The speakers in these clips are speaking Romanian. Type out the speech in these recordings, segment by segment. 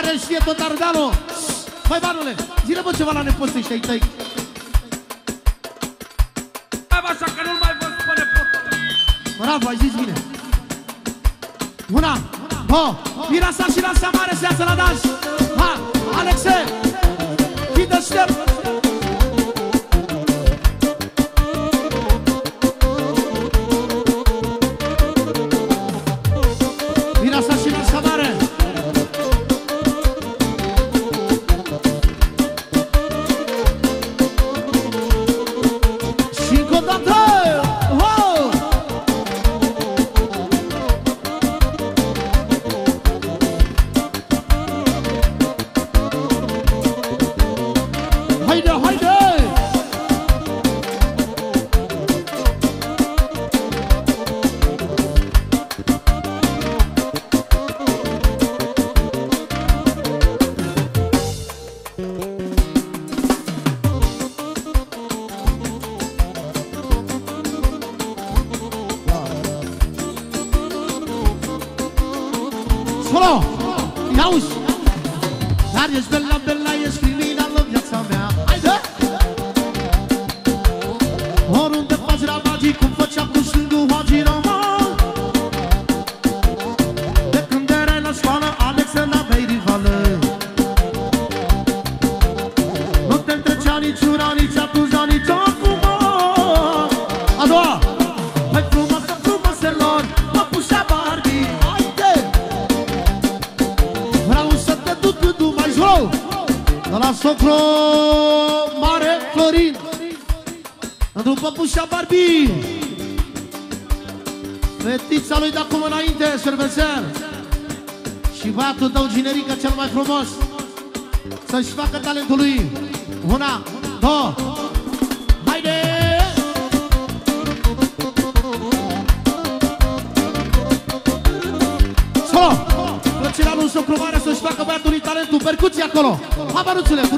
Care îl știe tot Ardealul Păi Banule, zile bă ceva la nepoții ăștia ai tăi. Hai așa că nu-l mai văd pe nepotul. Bravo, ai zis bine. Una, două Mirasa și la mare se iasă la dans. Ha, Alexe Fii deștept mai frumos Să-și facă talentul lui Una, două Haide! Solo! Plăcerea lui Socru Mare să-și facă băiatului talentul Percuții acolo! Habaruțule! Brrrr,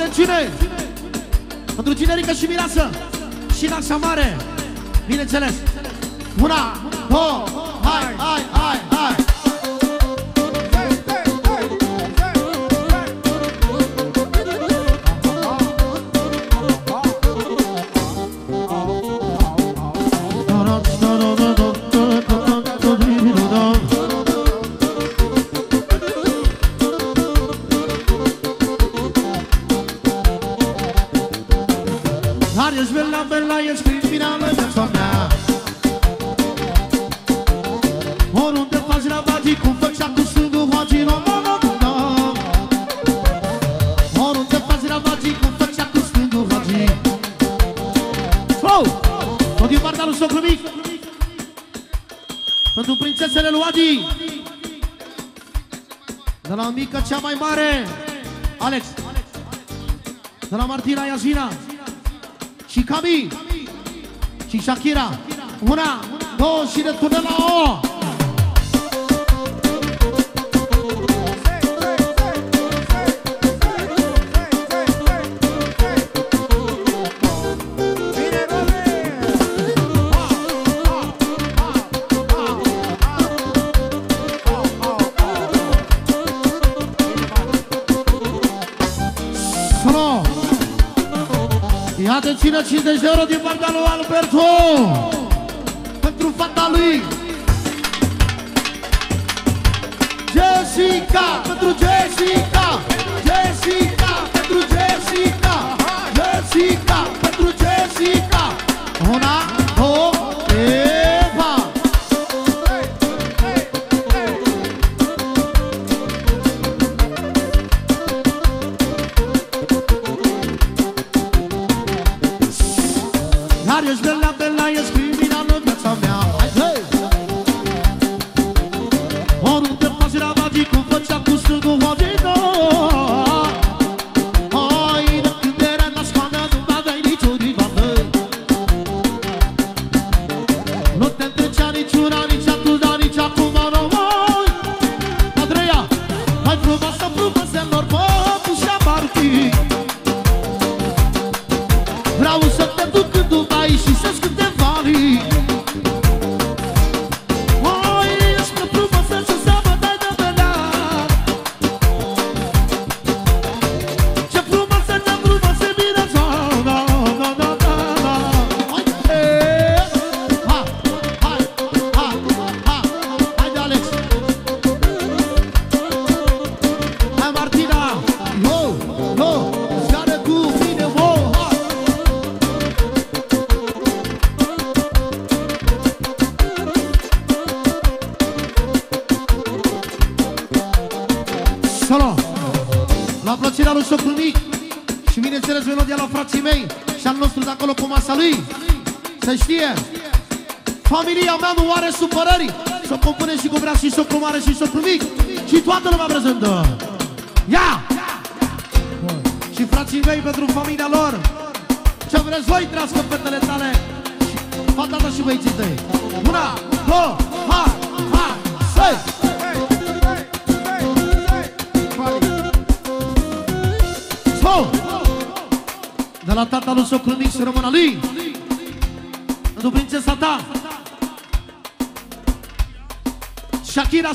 atențiune Pentru tinerică și mireasă. Și nașa mare. Bineînțeles. Una, două, hai, hai, hai, hai Tot din partea lui socru mic. Pentru prințesele lui Adi. De la mică cea mai mare. Alex. De la Martina Iasina și Cami. Și Shakira. Una, două și returnăm la o. Iată ține 50 de euro din partea lui Alberto Pentru fata lui Jessica, pentru Jessica,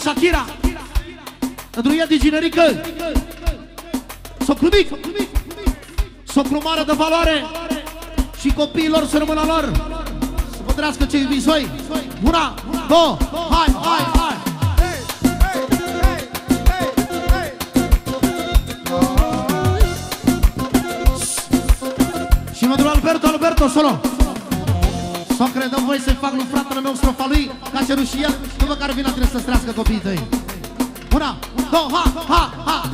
Shakira, Shakira Pentru Edi Ginerică Socru mic Socru mare de valoare. Și copiilor să rămână lor. Să vă trească ce iubiți voi. Una, două, hai, hai, hai. Și pentru Alberto, Alberto, solo Socre, dă voie să-i fac lui fratele meu strofa lui Ca cerut și el, după care vina trebuie să strească copiii tăi Una, două, ha, ha, ha.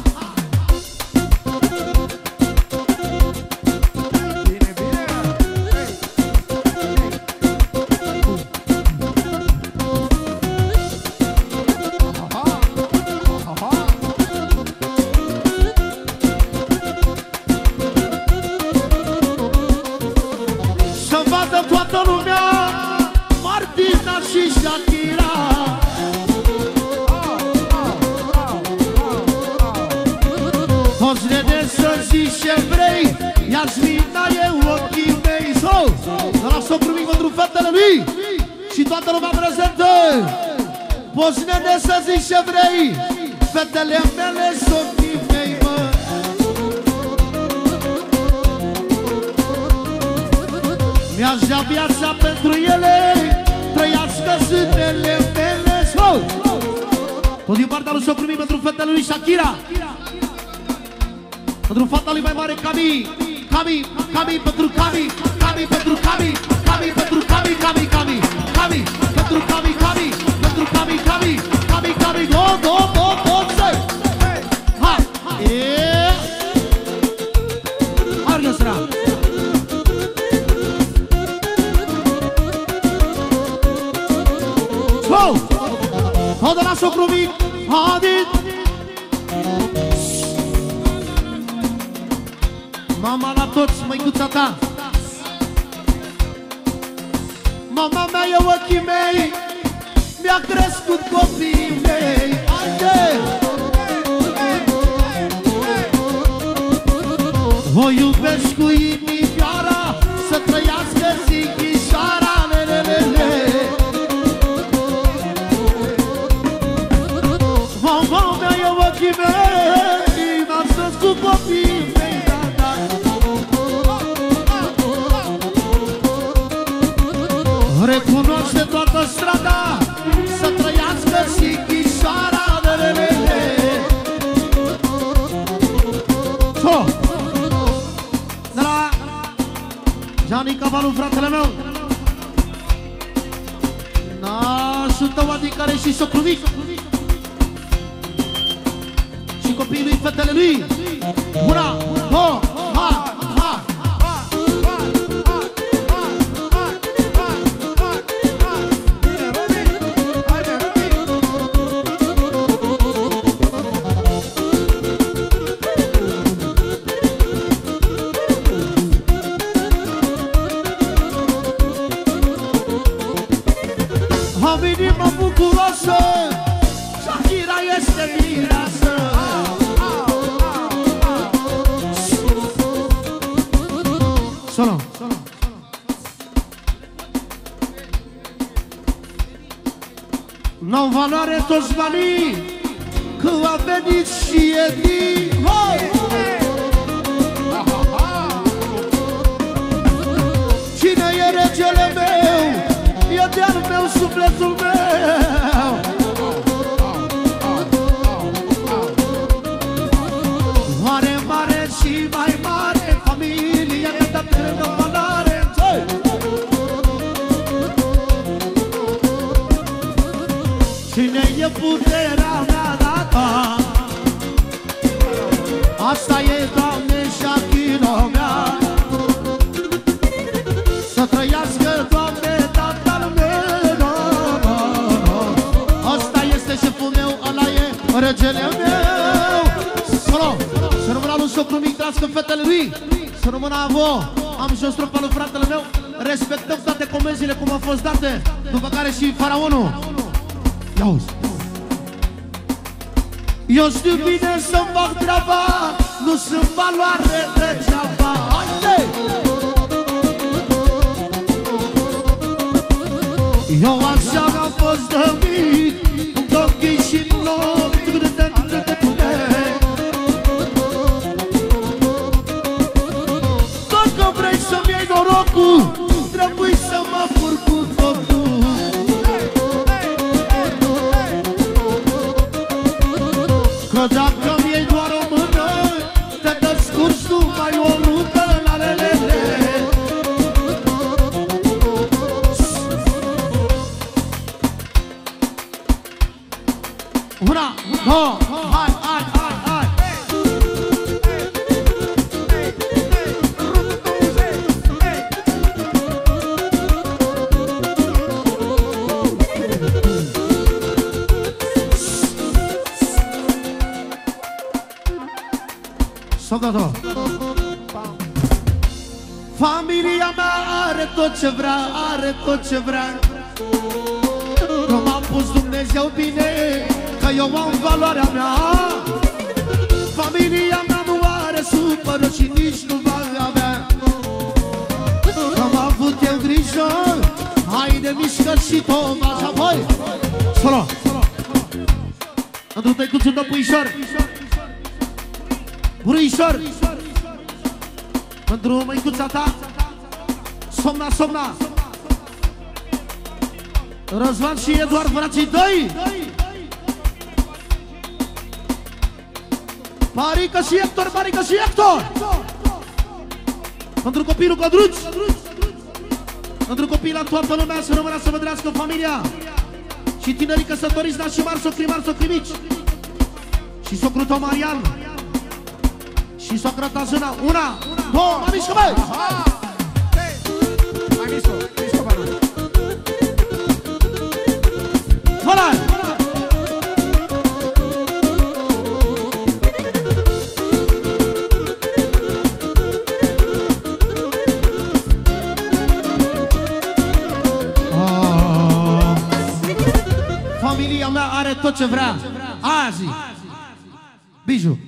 Să vadă toată ce vrei Iasmina e ochii mei. So, de la socru mic pentru fetele lui Și toată lumea prezentă. Poți nene să zici ce vrei Fetele mele sunt ochii mei, mă. Mi-aș da viața pentru ele Trăiască zânele mele. Sau Tot din partea lui socru mic pentru fetele lui Shakira Pentru fata lui mai mare Cami Cami, Cami pentru Cami Cami pentru Cami Cami pentru Cami, Cami, Cami Cami pentru Cami, Cami Pentru Cami, Cami Cami, Cami Go, go, go, go, say Ha, yeah Argăsra Wow! Tot de la socru mic, Adit! Mama toți, măicuța ta! Mama mea e ochii mei, mi-a crescut copiii mei! Haide! O iubesc cu inimioara, fratele meu. Nașul tău adică are și socru mic și copiii lui, fetele lui. Una, Eu așa am fost de mic tot ce vrea. Nu m-a pus Dumnezeu bine, că eu am valoarea mea. Familia mea nu are supără și nici nu va avea. Că am avut eu grijă, haide mișcă și Tomaș apoi Solo Într-un tăicuțul de puișor. Buruișor Pentru măicuța ta. Somna, somna Răzvan și Eduard, frații doi. Marica și Hector, Marica și Hector. Pentru copilul Codruț. Pentru copii la toată lumea Să rămână să vădrească familia. Și tinerii căsătoriți Dar și marți socri, marți socri mici. Și socru tău Marian. Și socră ta Zâna. Una, două, mai mișcă băi are tot ce vrea Azi Biju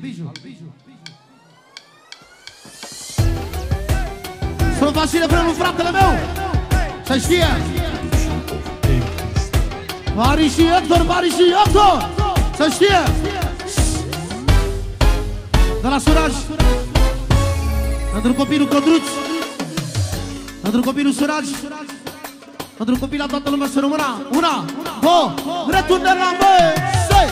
Să faci și refrenul fratele meu. Să știe Mari și Hector, Mari și Hector Să știe De la Suraj Pentru copilul Codruț Pentru copilul Suraj Pentru copii la toată lumea să rămână Una, două, returne la mă Să-i.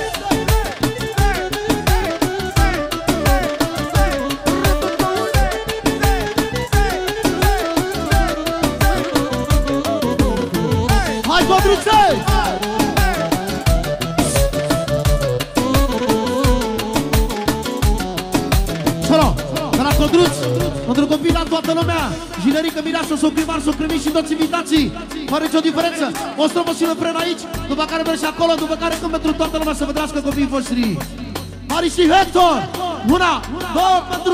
Hai, Codruței! Solo, de la Codruț, pentru copii la toată lumea. Jinerică, mireasă, s-o primar, s-o primi și toți invitații. Fără nicio diferență. O strofă și refren aici, după care mergi acolo După care când pentru toată lumea să vădrească copiii voștri. Mari și Hector! Una, două, pentru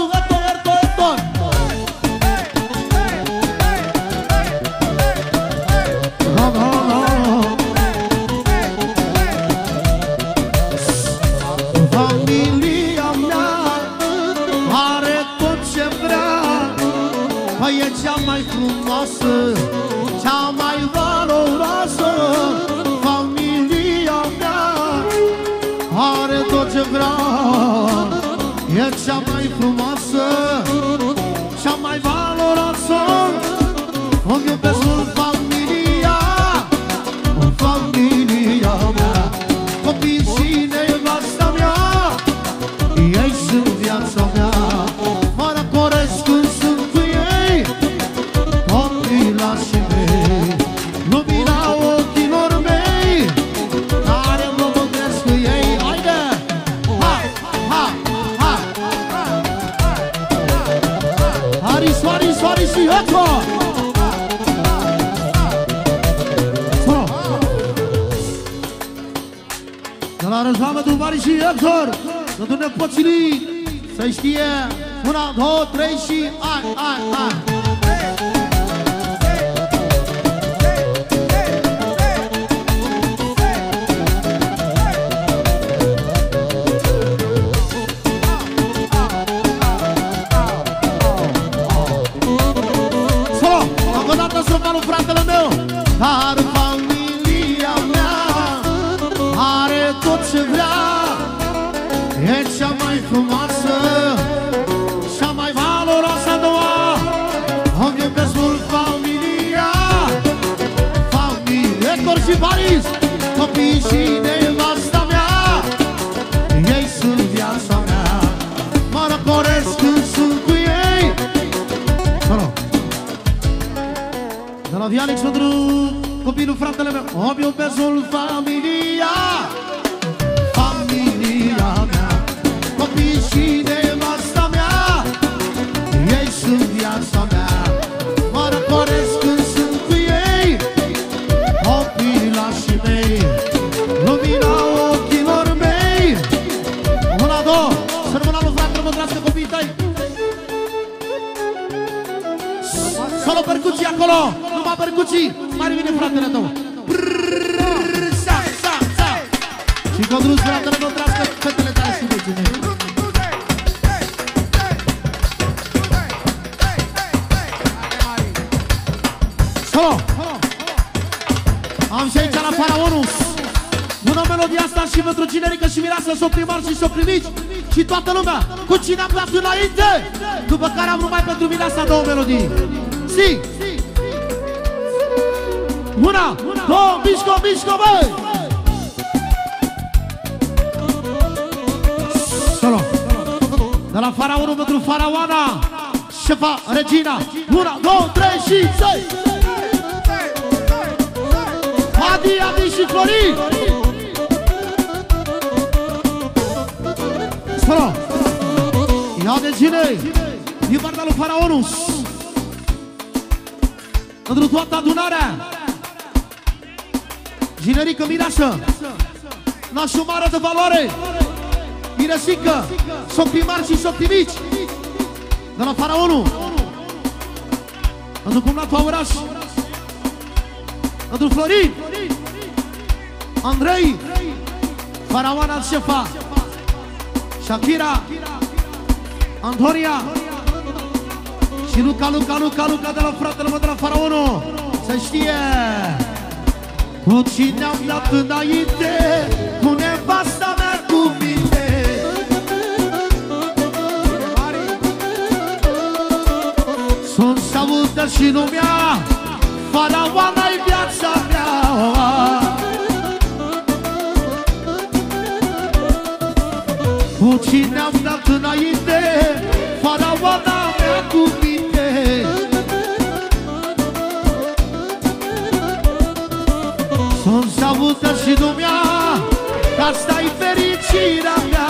Mustafa Shakira Antonia Și Luca, Luca, Luca, Luca de la fratele meu de la Faraonul. Să știe Cu cine am dat înainte Cu nevasta mea cu mine Sunt saudă și lumea Faraoana cu cine am dat înainte? Faraoana mea cu minte. Sunt savută și lumea Asta-i fericirea mea.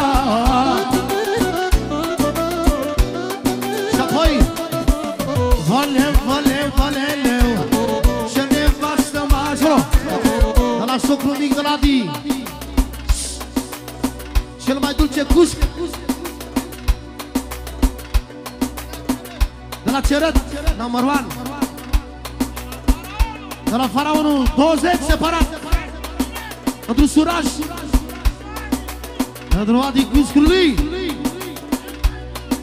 Și apoi Vale, vale, vale, leu Ce nevastă mă ajut De la socru mic de la Dii cel mai dulce cusc De la Cerăt, number one De la Faraonul 20 separat. Pentru Suraj. Pentru Adi Cuscului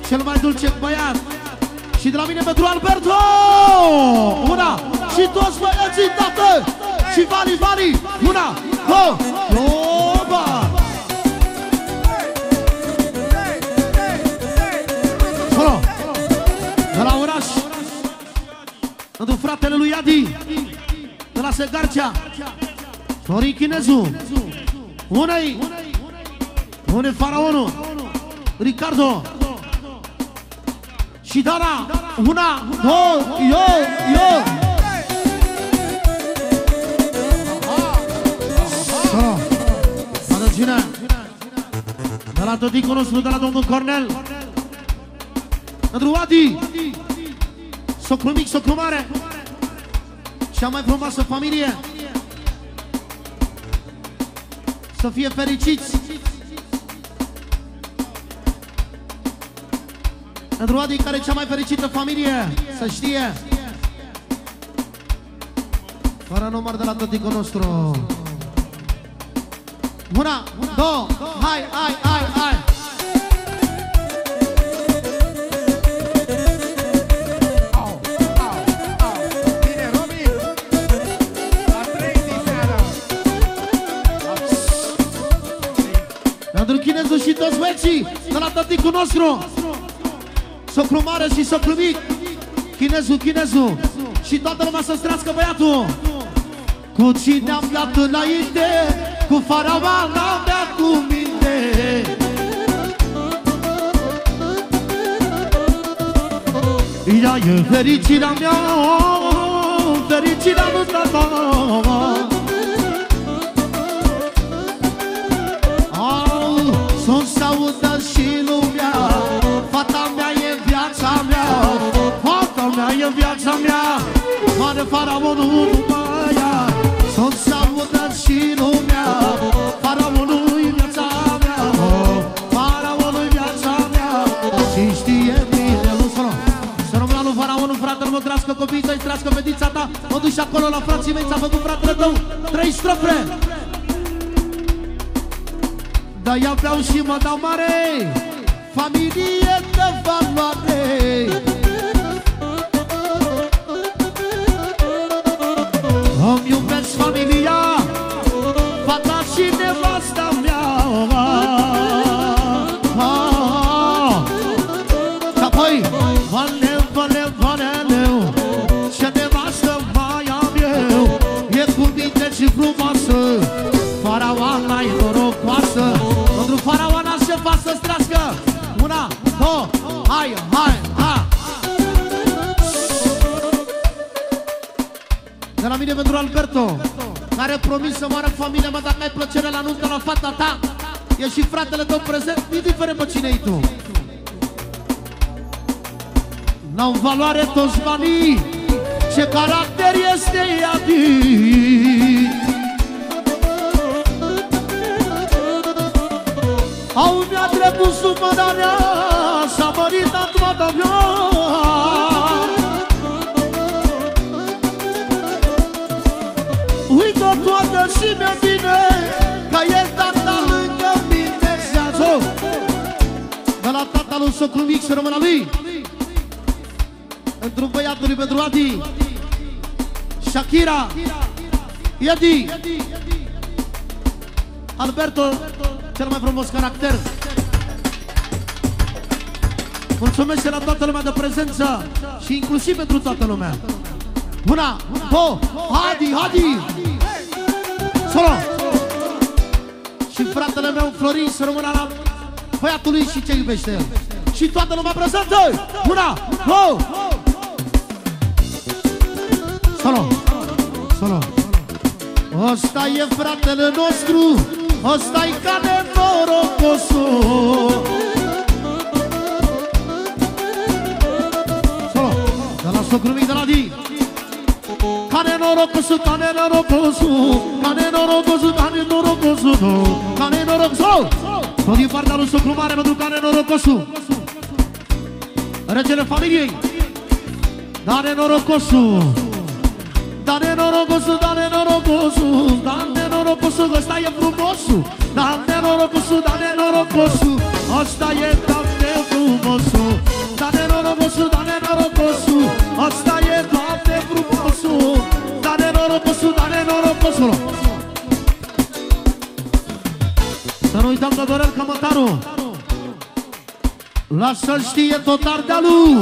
Cel mai dulce băiat. Și de la mine pentru Alberto! Una! Și toți băieții, tată! Și Vali, Vali Una, două, două! Pentru fratele lui Adi De la Segarcea. Florin Chinezu. Unei Unei Faraonul Ricardo. Și Dana Una, două, eu, eu Să Adăcine De la tăticul nostru, de la domnul Cornel. Pentru Adi Socru mic, socru mare Cea mai frumoasă familie. Să fie fericiți. Pentru Adi care e cea mai fericită familie Să știe. Fără număr de la tăticul nostru. Una, două, hai, hai, hai, hai toți vecii De la tăticul nostru. Socru mare și socru mic. Chinezul, chinezul Și toată lumea să strească băiatul. Cu cine am dat înainte Cu faraona mea cu minte. Ea e fericirea mea Fericirea lui tata sunt să audă și lumea. Fata mea e viața mea. Fata mea e viața mea. Mare faraonul numai ea. Sunt să audă și lumea. Faraonul e viața mea. Faraonul e viața mea. Și știe bine Lu, să rog Să rămână lui faraonul, fratele meu Trească copiii tăi, trească fetița ta. Mă duci acolo la frații mei Ți-a făcut fratele tău. Trei strofe dar eu vreau și mă dau mare. Familie de valoare mine pentru Alberto Care a promis să moară familia mea Dacă ai plăcere la nuntă la fata ta. E și fratele tău prezent Indiferent pe cine tu. N-au valoare toți banii Ce caracter este Adi Au mi-a trecut supărarea S-a mărit toată mea socru mic să rămână lui. Pentru băiatul lui pentru Adi. Shakira. Edi Alberto Cel mai frumos caracter. Mulțumesc și la toată lumea de prezență Și inclusiv pentru toată lumea. Una, două, Adi, Adi Solo. Și fratele meu Florin să rămână la băiatul lui și ce iubește el Și toată lumea prezentă Una, două Solo Solo Ăsta e fratele nostru Ăsta e ca de norocosul Solo De la socru mic de la Di Cane norocosul, cane norocosul Cane norocosul, cane norocosul Cane norocosul Tot din partea lui socru mare pentru cane norocosul Regele familiei. Dane norocosul. Dane norocosul, dane norocosul. Dane norocosul, ăsta e frumosul. Dane norocosul, dane norocosul. Ăsta e doamne frumosul. Dane norocosul, dane norocosul. Ăsta e doamne frumosul. Dane norocosul, dane norocosul. Să nu uităm de Dorel Cămătaru Lasă-l știe tot Ardealul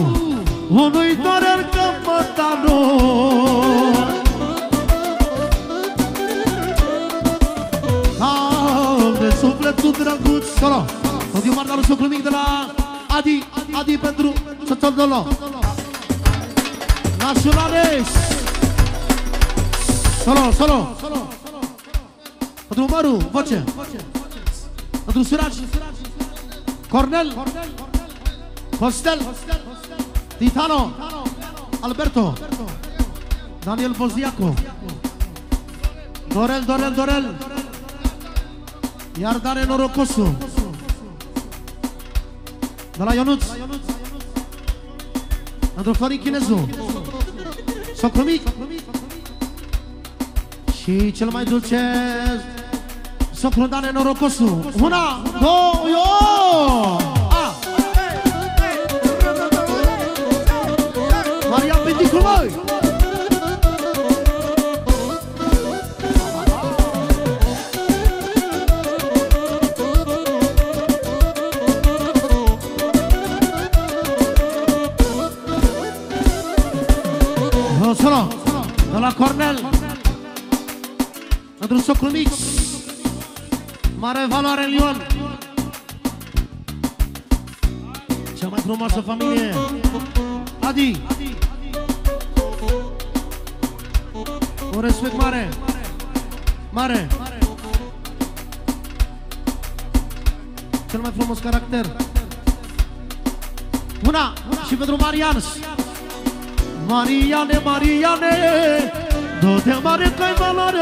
Unui dorăr că mă de sufletul drăguț Solo. Odiu Mardalu Soclu Mic de la Adi Adi pentru Sotodolo Nacionales Solo, solo. Pentru Măru, voce. Pentru Suraci Cornel, Cornel. Costel Titano. Alberto. Daniel Bozdiaco Dorel, Dorel, Dorel. Iar Dare Norocosu. De la Ionuț. Pentru Florin Chinezu. Socru mic. Și cel mai dulce Socru Dane Norocosu. Una, două, yo! A! Maria Peticu, măi! No, solo, de la Cornel Pentru socru mic Mare valoare în Lion Cea mai frumoasă familie Adi Un respect mare. Mare. Cel mai frumos caracter. Una. Și pentru Marians. Mariane, Mariane Du-te mare că-i valoare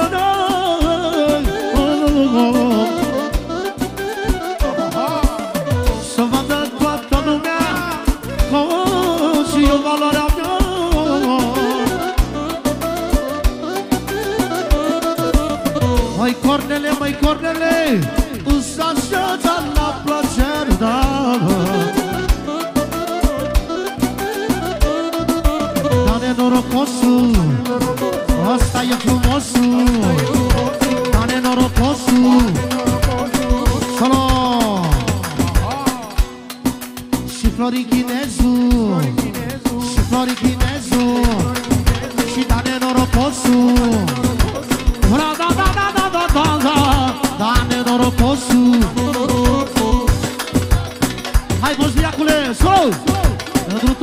Să Mai cornele, mai cornele Însă așa la plăcere, da Dane norocosul Asta e frumosul. Dane norocosul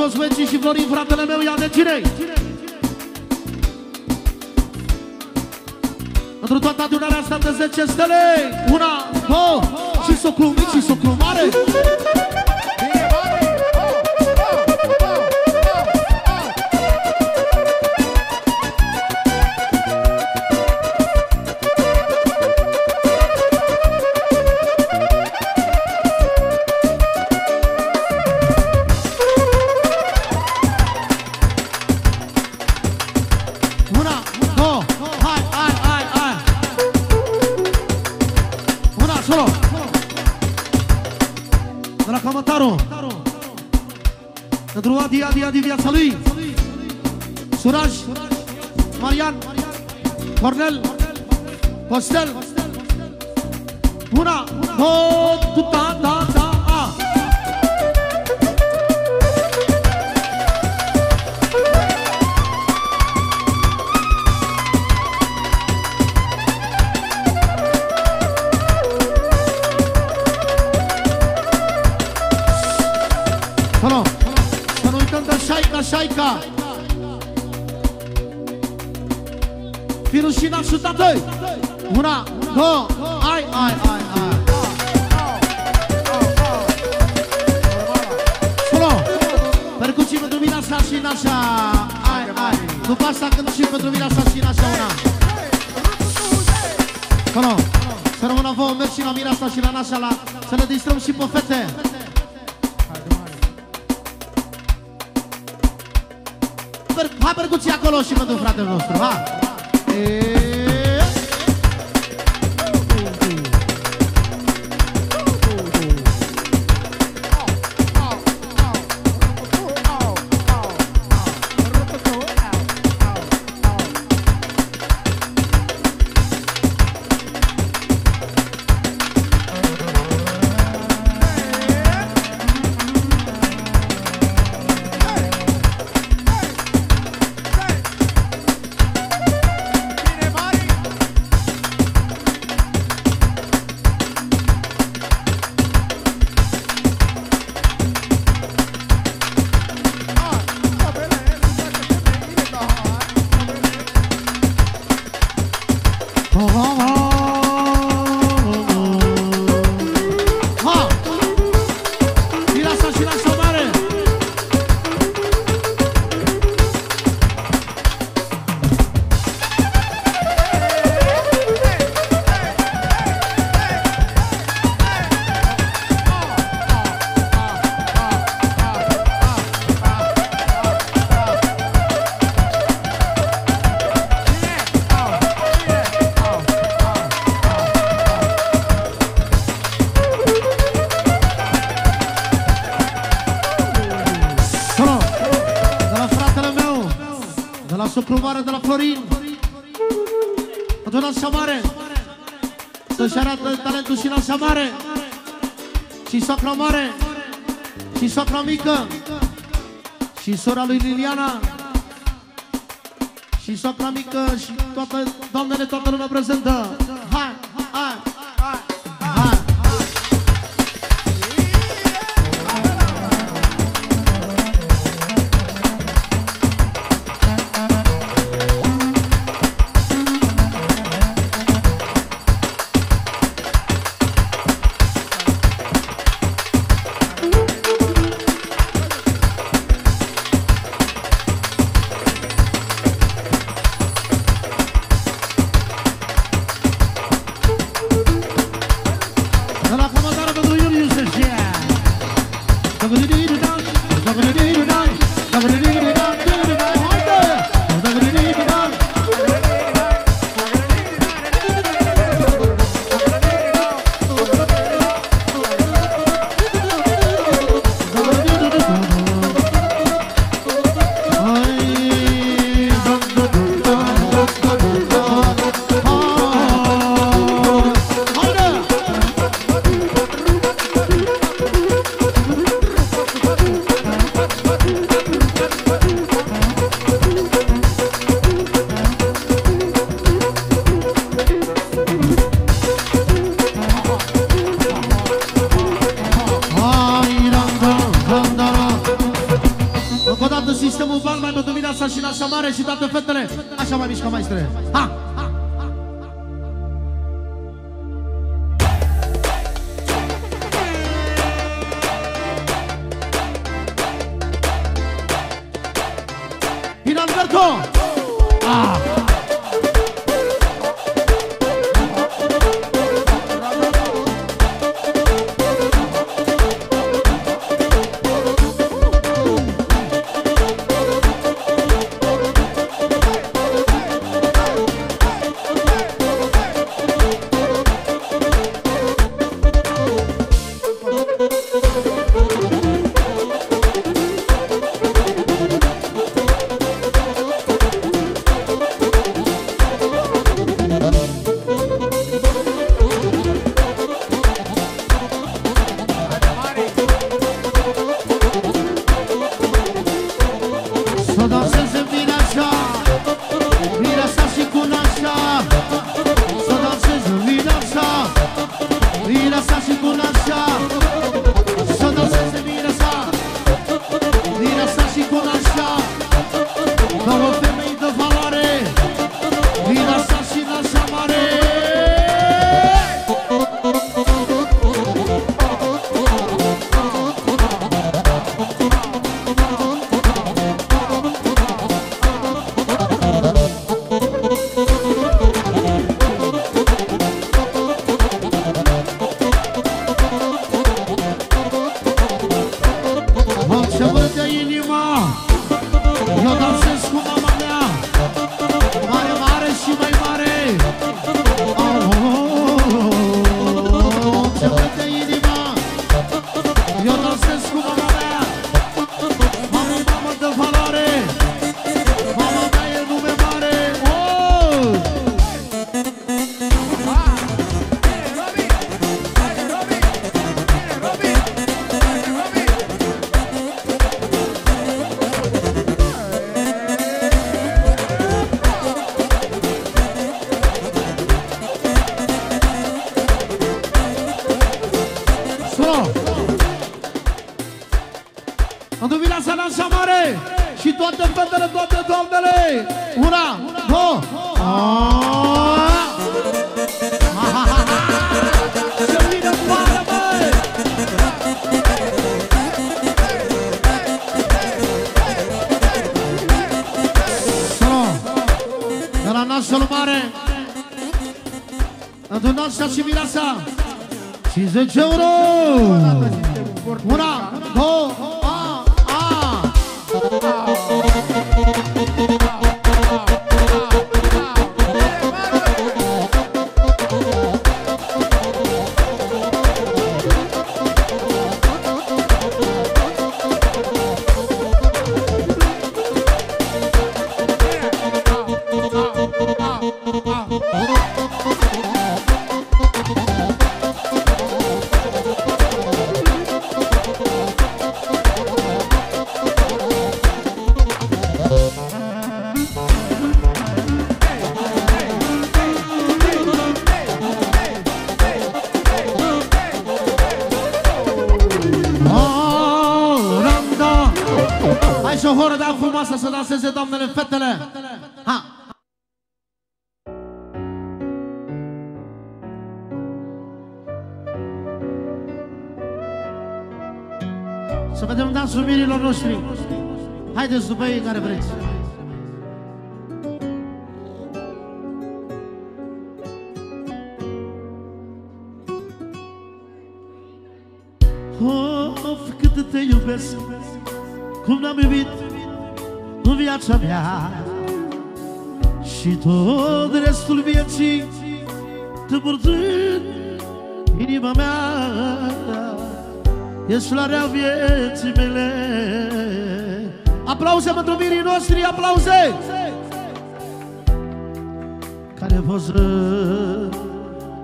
toți vecii și Florin, fratele meu, ia de cine Pentru toată adunarea asta de 10 stele Una, două, și socru mic și socru mare Florin Adunat așa mare Să-și arată talentul și în așa mare Și socra mare. Și socra mică. Și sora lui Liliana. Și socra mică Și toate doamnele, toată lumea prezentă. Hai, hai. În dimineața dansa mare Și toate fetele, toate doamnele Una, două Se vine mare, băi Salam De la nasul mare Adunați-a și mireasa 50 euro Una, două, Haideți după ei care vreți. Of, cât te iubesc Cum n-am iubit în viața mea Și tot restul vieții Te purtând inima mea Ești floarea vieții mele Aplauze pentru mirii noștri, aplauze! Care poză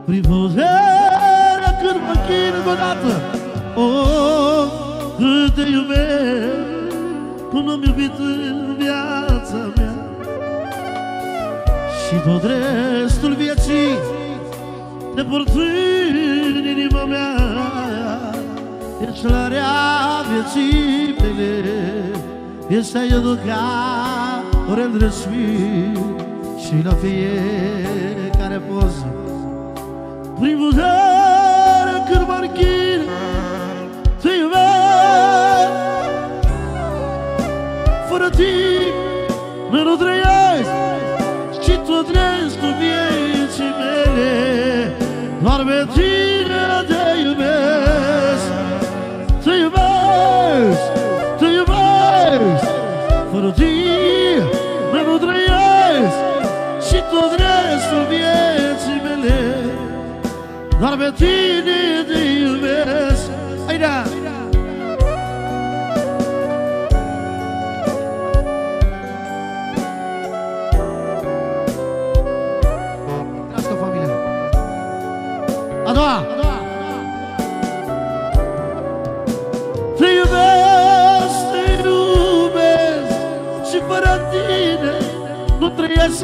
prin puterea când mă închin încă o dată? Oh, cât te iubesc Cum am iubit în viața mea. Și tot restul vieții Te port în inima mea Ești floarea vieții mele Ești ai educat ori respir Și la fiecare poză. Prin putere când mă închin Te iubesc. Fără tine nu trăiesc restul vieții mele Doar pe tine te iubesc Haide! Trească familia A doua nu trăiesc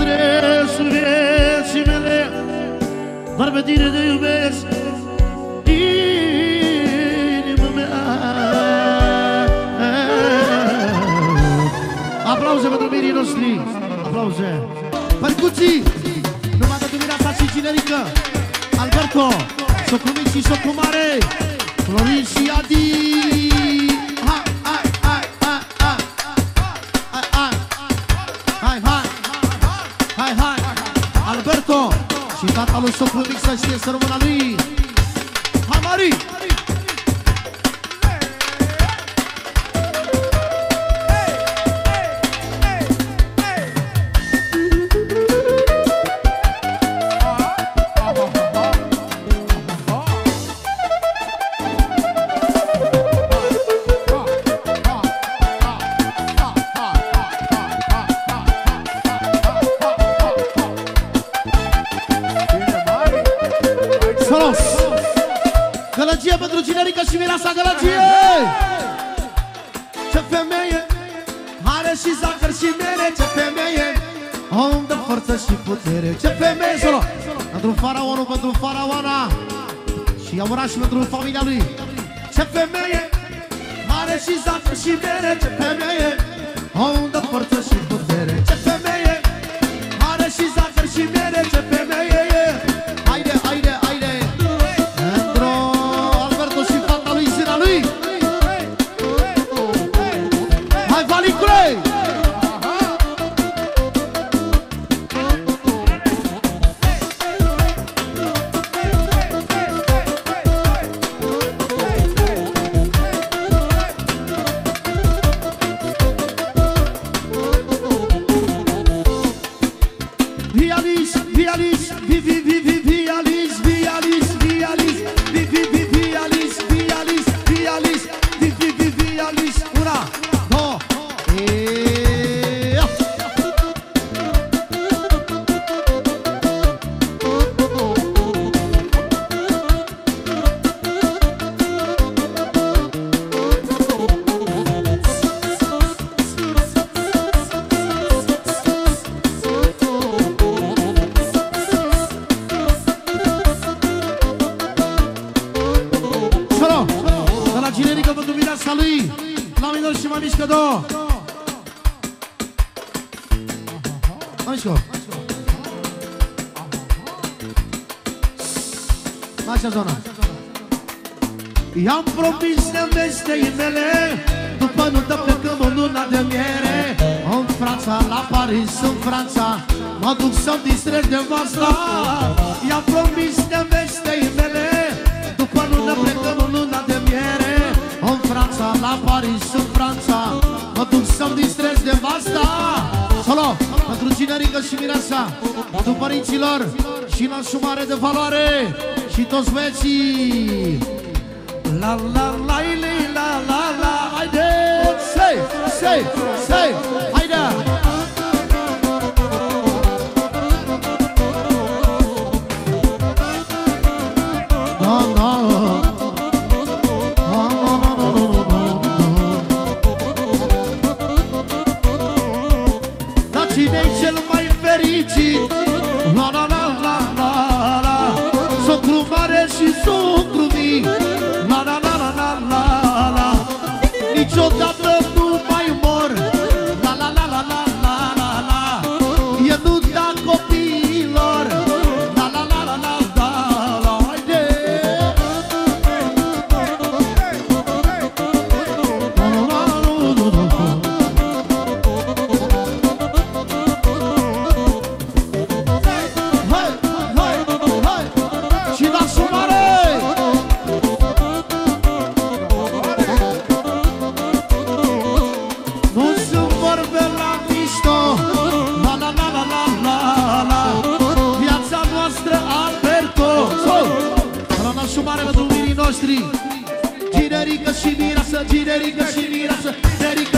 Restul vieții mele Doar pe tine te iubesc Inima mea Aplauze pentru mirii noștri Aplauze Percuții Numai de dimineața și generică Alberto Socumic și Socumare Florin și Adi সর্বনাশ valoare, de valoare Și toți băieții. La la la la la la Haide, safe, safe, safe! Direrik taşın irası Derik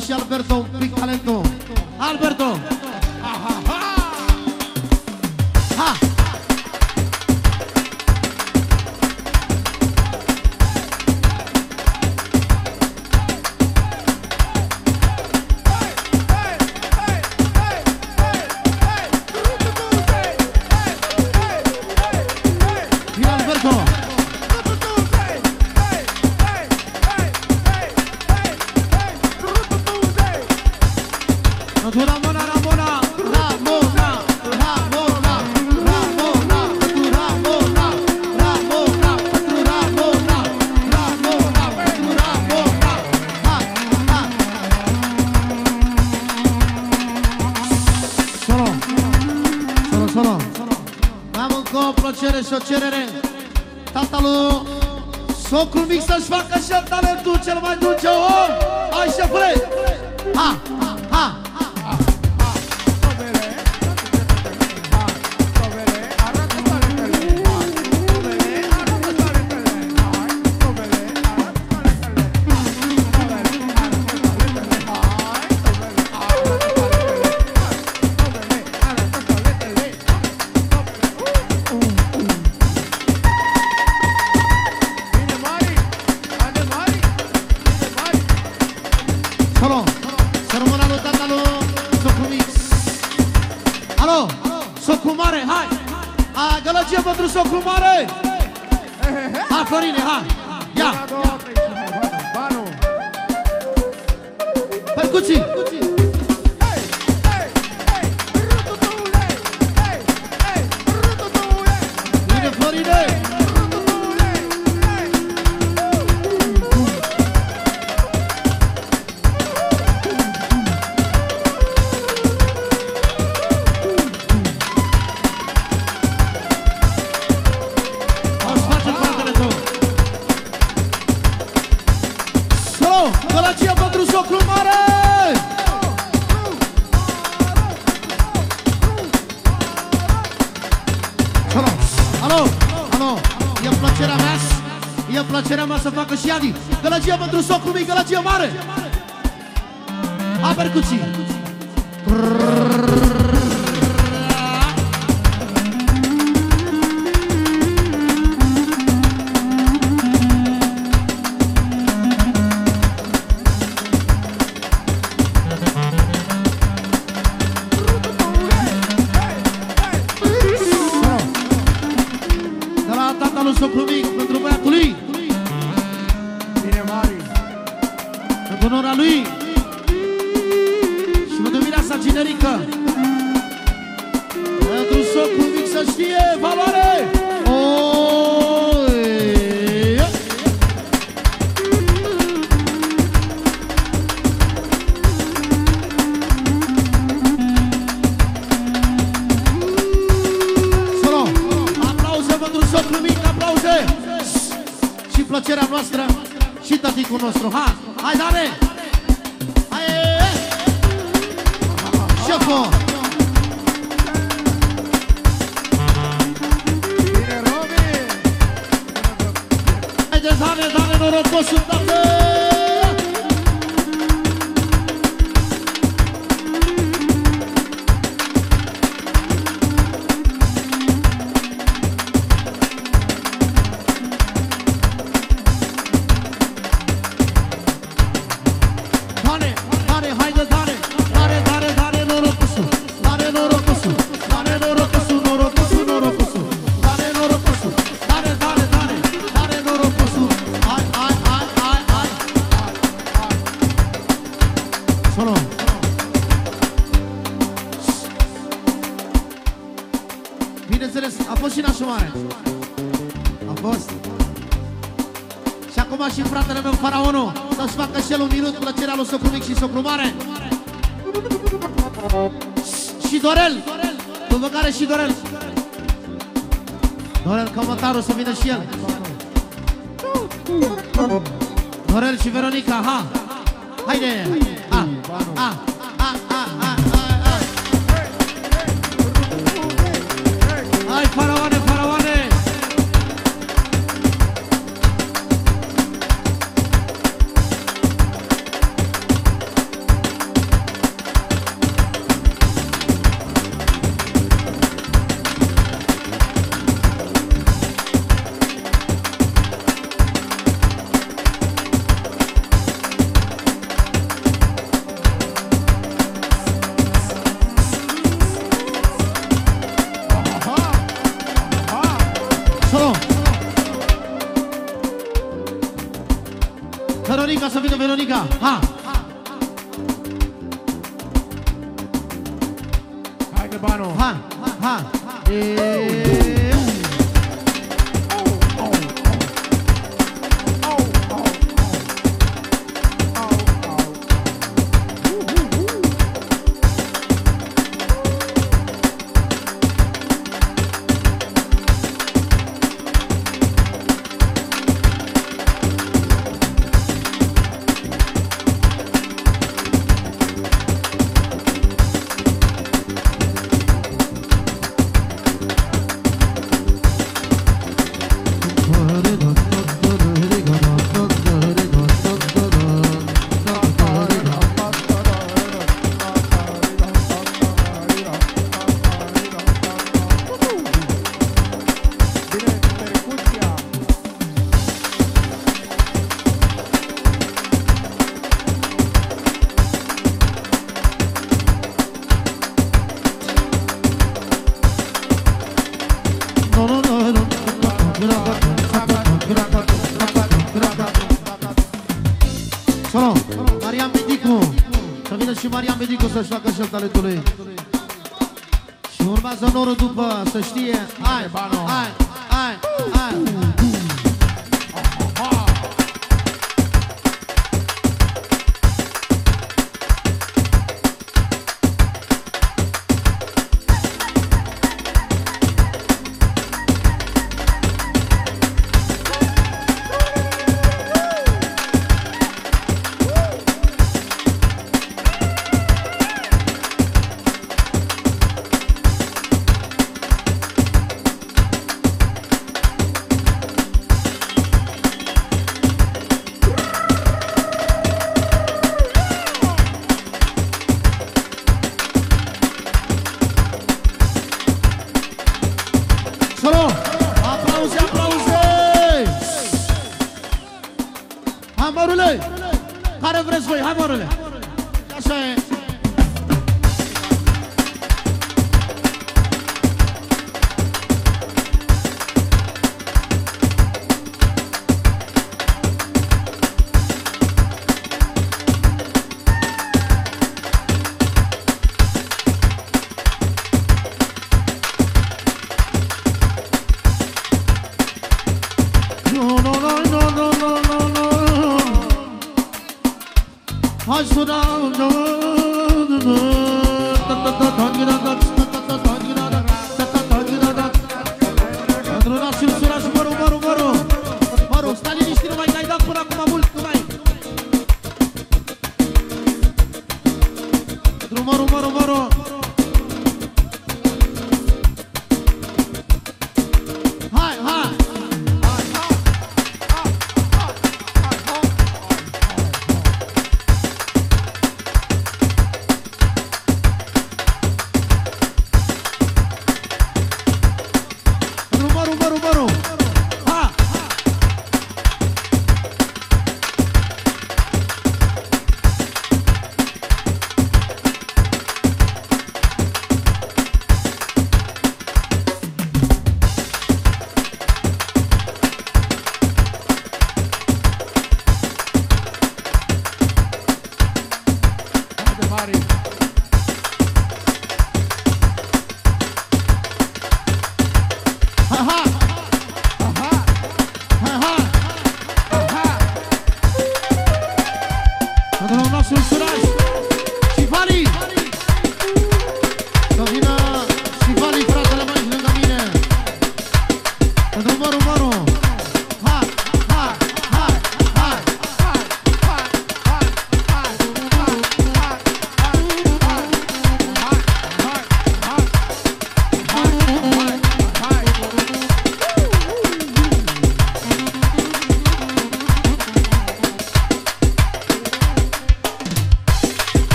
fechado perto al. socru mare! Alo, alo, alo, e plăcerea mea, e plăcerea mea să facă și Adi Gălăgie pentru socru mic, gălăgie mare! A percuții!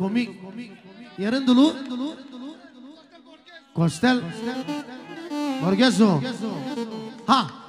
Spune Socomic, e rândul lui Costel Borghezu. Ha,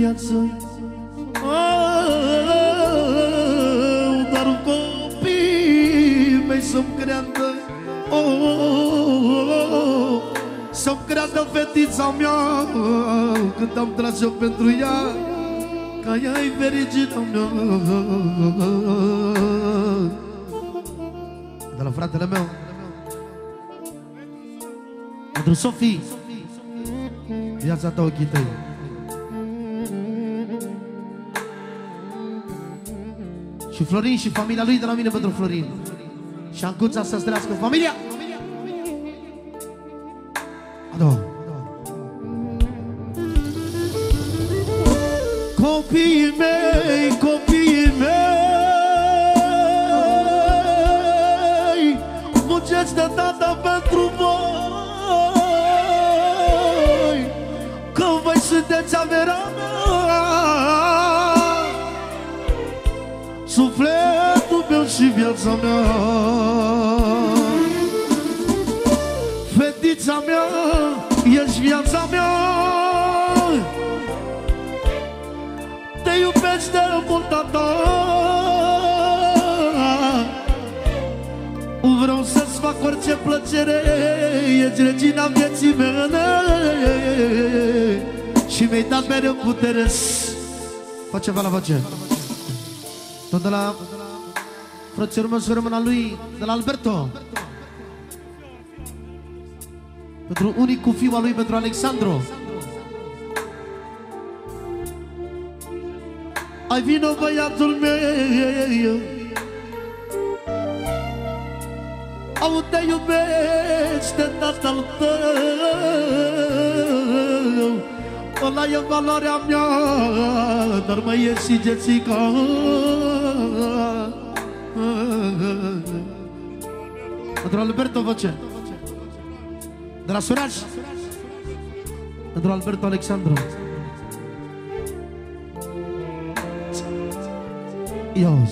viață. Oh, Doar un copii mei să-mi creadă. Oh, oh, oh, Să-mi creadă fetița mea Când am tras eu pentru ea Ca ea-i fericită mea. De la fratele meu Pentru Sofie Viața ta ochii tăi Și Florin și familia lui de la mine pentru Florin. Și Ancuța să străiască familia. A doua Copiii mei, copiii mei Muncesc de tata pentru voi. Că voi sunteți averea viața mea. Fetița mea, ești viața mea. Te iubesc de multă ta Vreau să-ți fac orice plăcere Ești regina vieții mele. Și mi-ai dat mereu putere Fă ceva la voce. Tot de la Frățiorul meu și rămâna lui De la Alberto. Pentru unicul fiu al lui Pentru Alexandru. Ai vino băiatul meu. Au te iubește tatăl tău. Ăla e valoarea mea Dar mai e și Jessica Pentru Alberto voce. De la Suraj Pentru Alberto Alexandru. Ios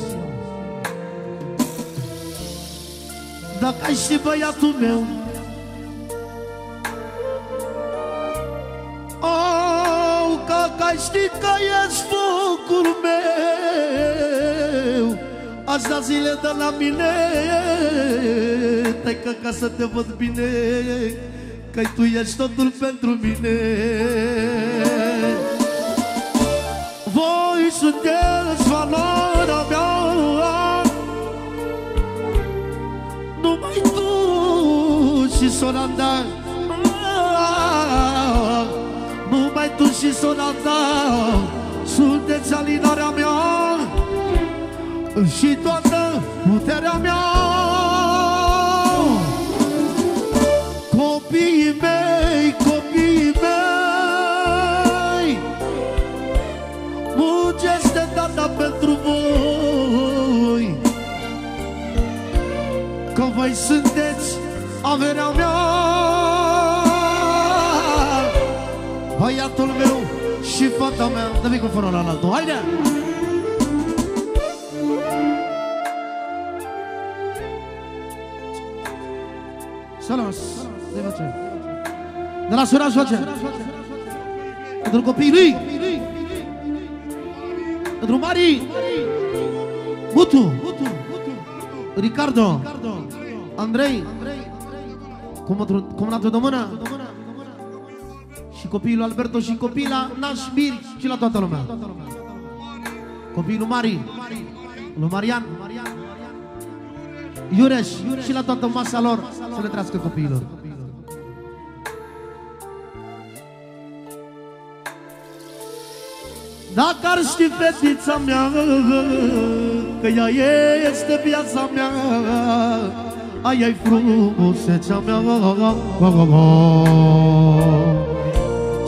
Dacă ai și băiatul meu. Oh, că ai ști că ești focul meu Azi da zile de la mine Te că ca să te văd bine Că tu ești totul pentru mine. Voi sunteți valoarea mea. Numai tu și Soranda Numai tu și Soranda Sunteți alinarea mea Și toată puterea mea. Copiii mei, copiii mei Muncesc de tata pentru voi. Că voi sunteți averea mea. Băiatul meu și fata mea. Dă microfonul la altul, haide! Să las, de face De la suraș face Pentru copiii lui. Pentru Mari. Mutu. Ricardo. Andrei. Comandul de mână Și copiii lui Alberto și copiii la Naș Miri Și la toată lumea. Copiii lui Mari. Lui Marian Iureș și la toată masa lor Să le trească copiilor. Dacă ar ști fetița mea Că ea este viața mea Aia-i frumusețea mea.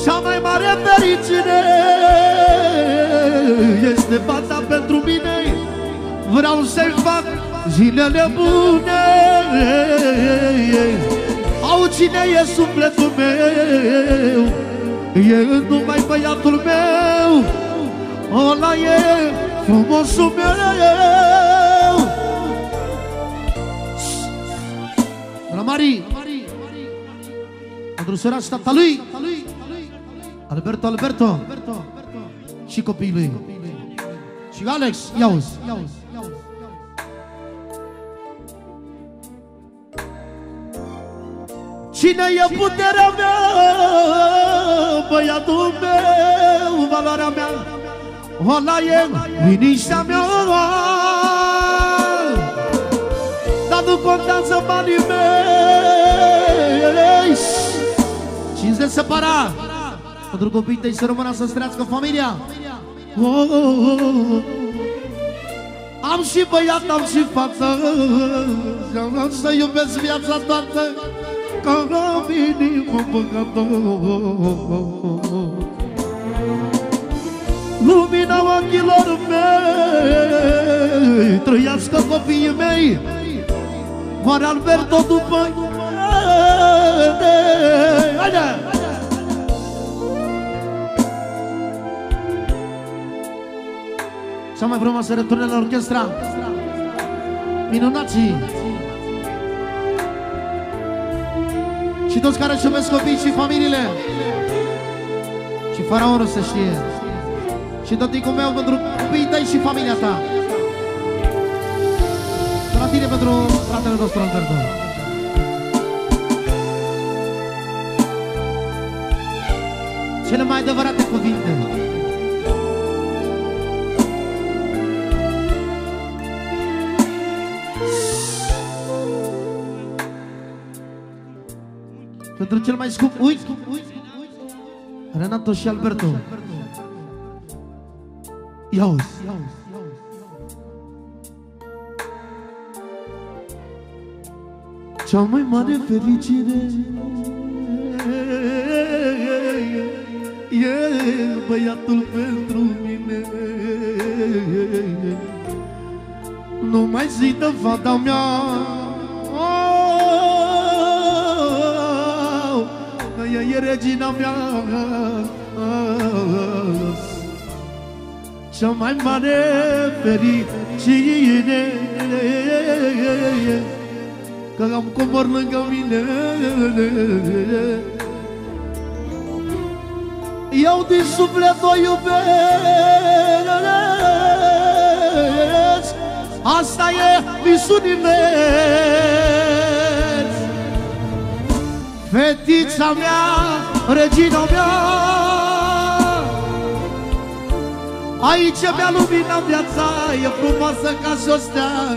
Cea mai mare fericire Este fata pentru mine. Vreau să-i fac zilele bune Au cine e sufletul meu? E numai băiatul meu Ăla e frumosul meu. De la Mari Pentru sora și tata lui Alberto, Alberto Și copiii lui. Și Alex, ia Cine e puterea mea, băiatul meu, valoarea mea. Ăla e liniștea mea. Dar nu contează banii mei. Cinci de separat Pentru copiii tăi să rămână să strească familia. Oh, oh, oh, oh. Am și băiat, am și fată Am să iubesc viața toată Ca minimă păcător Lumina ochilor mei Trăiască copiii mei. Moare Alberto după Haide! Cea mai frumoasă returne la orchestra. Minunații Și toți care își iubesc copiii și familiile. Și faraonul să știe. Și tot timpul meu pentru copiii tăi și familia ta. De la tine pentru fratele nostru Alberto Cele mai adevărate cuvinte Pentru cel mai scump Uite Renato și Alberto. Ia uzi. Cea mai mare fericire E băiatul pentru mine. Nu mai zi de fata mea Că ea e regina mea. Cea mai mare fericire. Că am comor lângă mine. Eu din suflet o iubesc Asta e visul invers Fetița mea, regina mea Aici mi-a luminat viața E frumoasă ca și o stea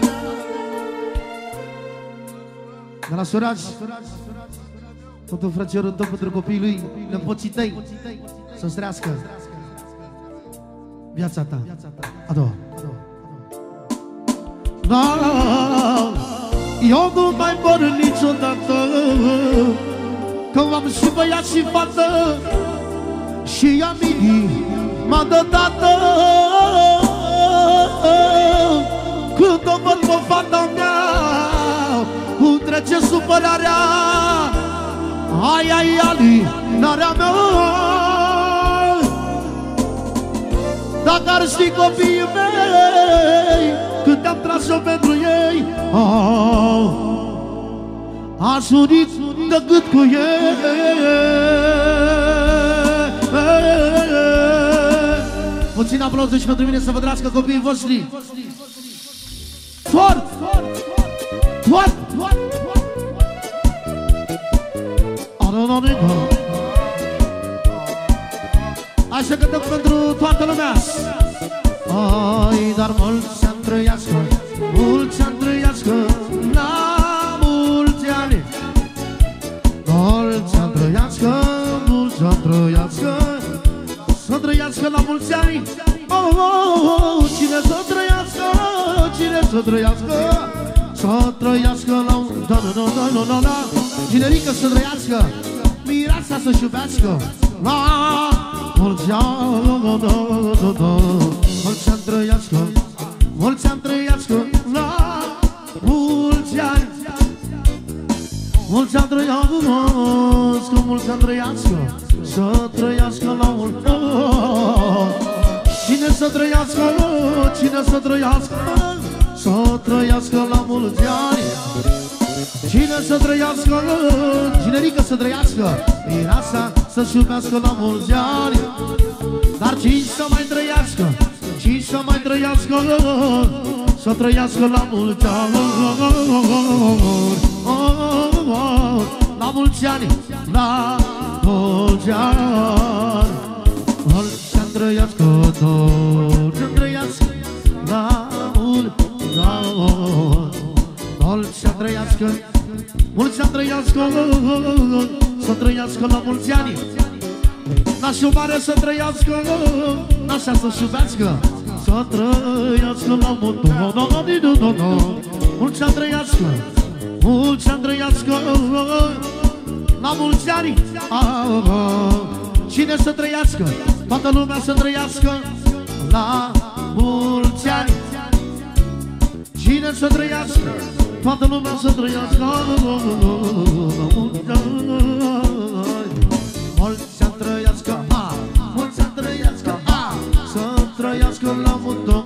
De la Suraj Pentru frățiorul tău, pentru copiii lui Nepoții tăi Să-ți trească. Viața ta A doua. Da Eu nu mai mor niciodată Că am și băiat și fată Și am inima de tată. Când o văd pe fata mea Cum trece supărarea. Ai, ai, ali, narea mea. Dacă ar ști copiii mei Cât am tras-o pentru Aș unit de gât cu ei Puțin aplauze și pentru mine să vă drască copiii voștri. Fort! Fort! Hai să cântăm pentru toată lumea. Ai, dar mulți să trăiască Mulți să trăiască la mulți ani. Oh, oh, oh, Cine să trăiască? Cine să trăiască? Să trăiască la un da, da, da, da, da, da, da. Generică să trăiască. Mireasa să-și iubească. La mulți ani da, da, da, da. Mulți ani trăiască. Mulți ani trăiască Mulți ani trăiască Mulți ani trăiască Să trăiască la mulți ani Cine să trăiască Cine să trăiască Să trăiască la mulți ani. Cine să trăiască Cinerică să trăiască Mireasa Să-și iubească la mulți ani. Dar cinci să mai trăiască Cinci să mai trăiască Să trăiască la mulți ani. La mulți ani La mulți ani. Mulți ani trăiască Mulți ani trăiască La mulți ani. Mulți ani trăiască Mulți ani trăiască. Să trăiască la mulți ani. Nașul mare să trăiască Așa să-și iubească Să trăiască la mulți Mulți ani trăiască Mulți ani trăiască La mulți ani Cine să trăiască? Toată lumea să trăiască. La mulți ani. Cine să trăiască? Toată lumea să trăiască. La mulți ani. Mulți trăiască la mută,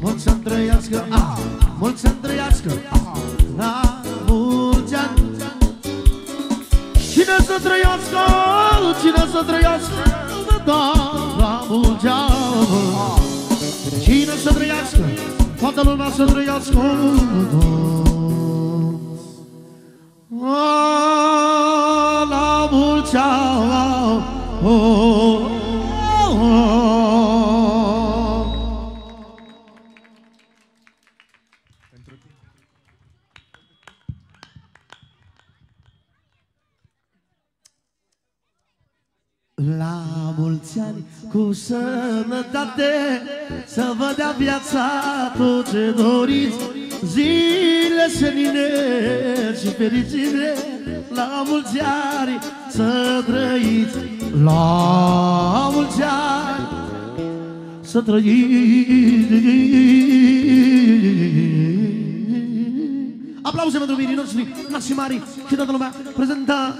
mulți să trăiască, a, mulți să trăiască, a, la mulți ani. Cine să trăiască, cine să trăiască, da, la mulți ani. Cine să trăiască, toată lumea să trăiască, da. La mulți ani La mulți ani cu sănătate Să vă dea viața tot ce doriți Zile senine și fericire La mulți ani să trăiți. La mulți ani să trăiți. Aplauze pentru mirii noștri nașii mari și toată lumea prezentă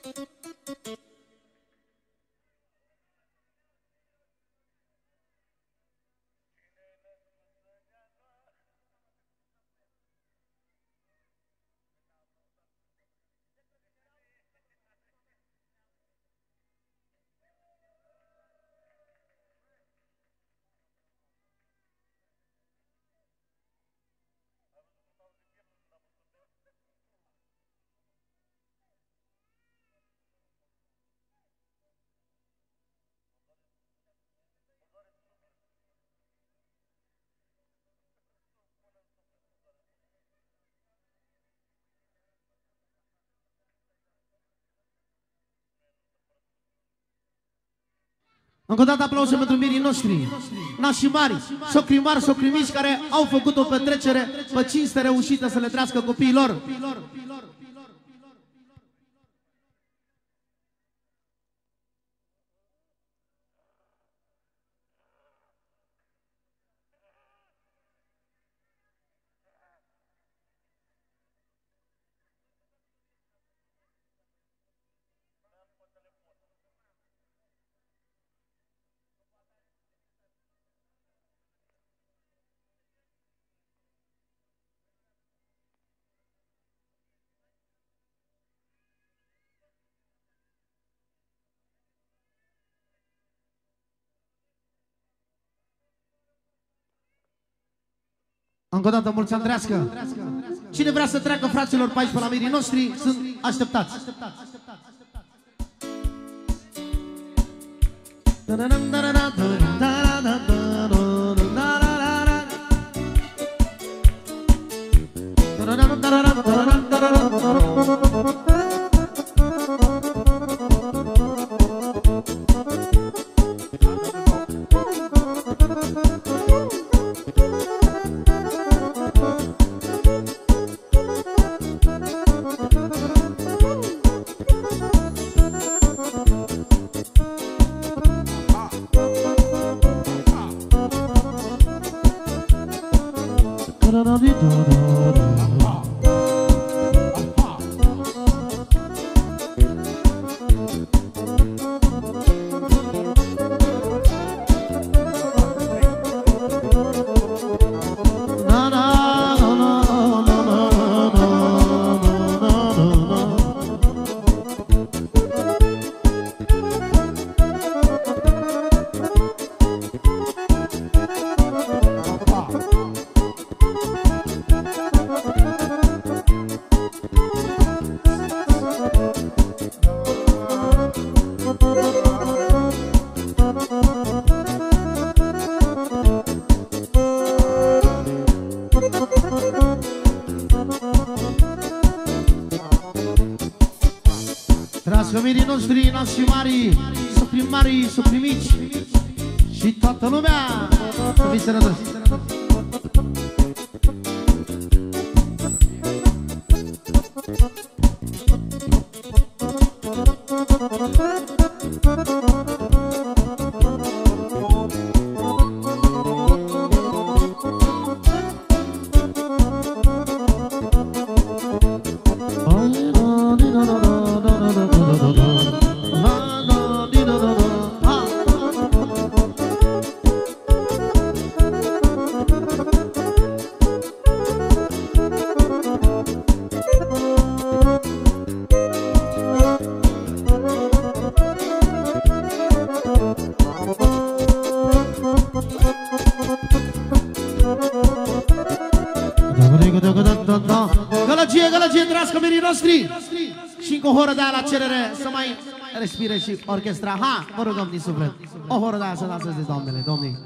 thank you Încă o dată aplauze pentru mirii noștri, nașii mari, socrii mari, socrii mici care au făcut o petrecere pe cinste reușită să le trească copiilor. Încă o dată mulți Andrească. Cine vrea să treacă fraților pe aici pe la mirii noștri, sunt așteptați. Da da da nași mari Să fim mari, să fim mici Și toată lumea Să fiți sănătos respire și orchestra. Ha, vă rugăm din suflet. O horă de aia să danseze, doamnele, domnii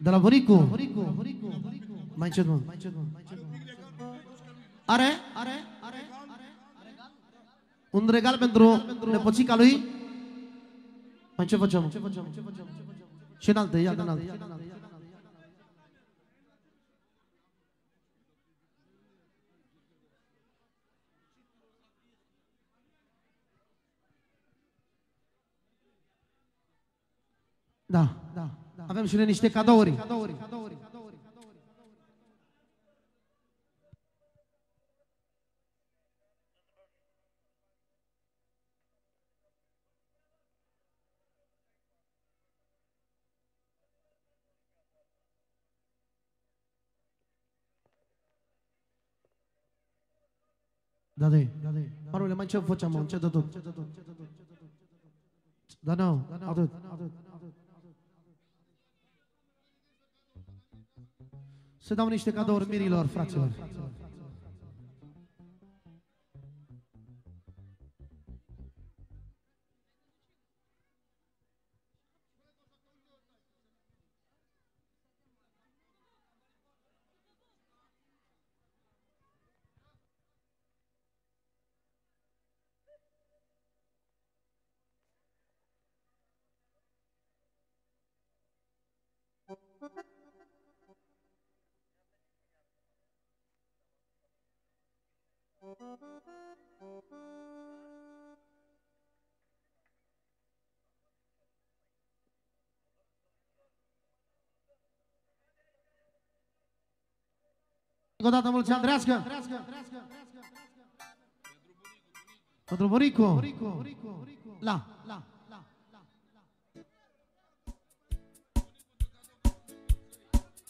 De la Buricu Mai încet, mă Are? Are? Are? Un regal pentru nepoțica lui? Mai ce facem? Și în alte, ia în alte Da, da. Avem și noi niște cadouri. Da, de. Marule, mai ce facem, mă? Ce de tot? Da, nu, atât. Să dau niște cadouri mirilor, fraților. Încă o dată mulți ani, drească! Pentru Buricu! La!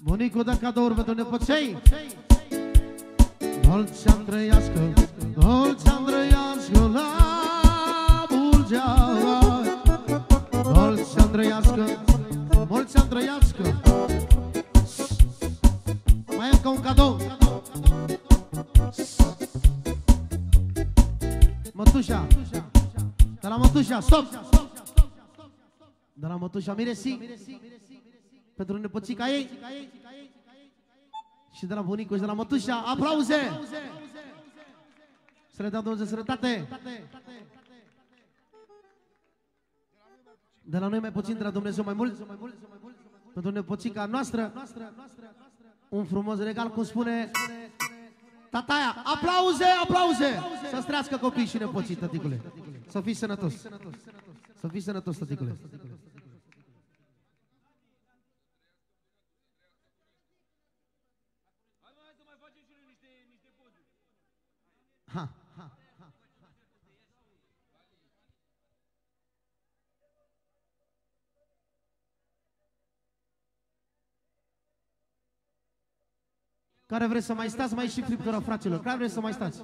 Bunicul de cadouri pentru nepoței! Mulți ani trăiască, mulți ani trăiască la mulți ani! Mulți ani trăiască, mulți ani trăiască! Mai încă un cadou! Mătușa! De la Mătușa, stop! De la Mătușa Miresi! Pentru nepoțica ei! Și de la bunicul și de la mătușa, aplauze! Să le dau Dumnezeu sănătate! De la noi mai puțin, de la Dumnezeu mai mult. Pentru nepoțica noastră, un frumos regal, cum spune tataia. Aplauze, aplauze! Să strească copii și nepoții, tăticule. Să fii sănătos. Să fii sănătos, tăticule. Ha, ha, ha. Care vreți să mai stați, mai și friptură, fraților. Care vreți să mai stați?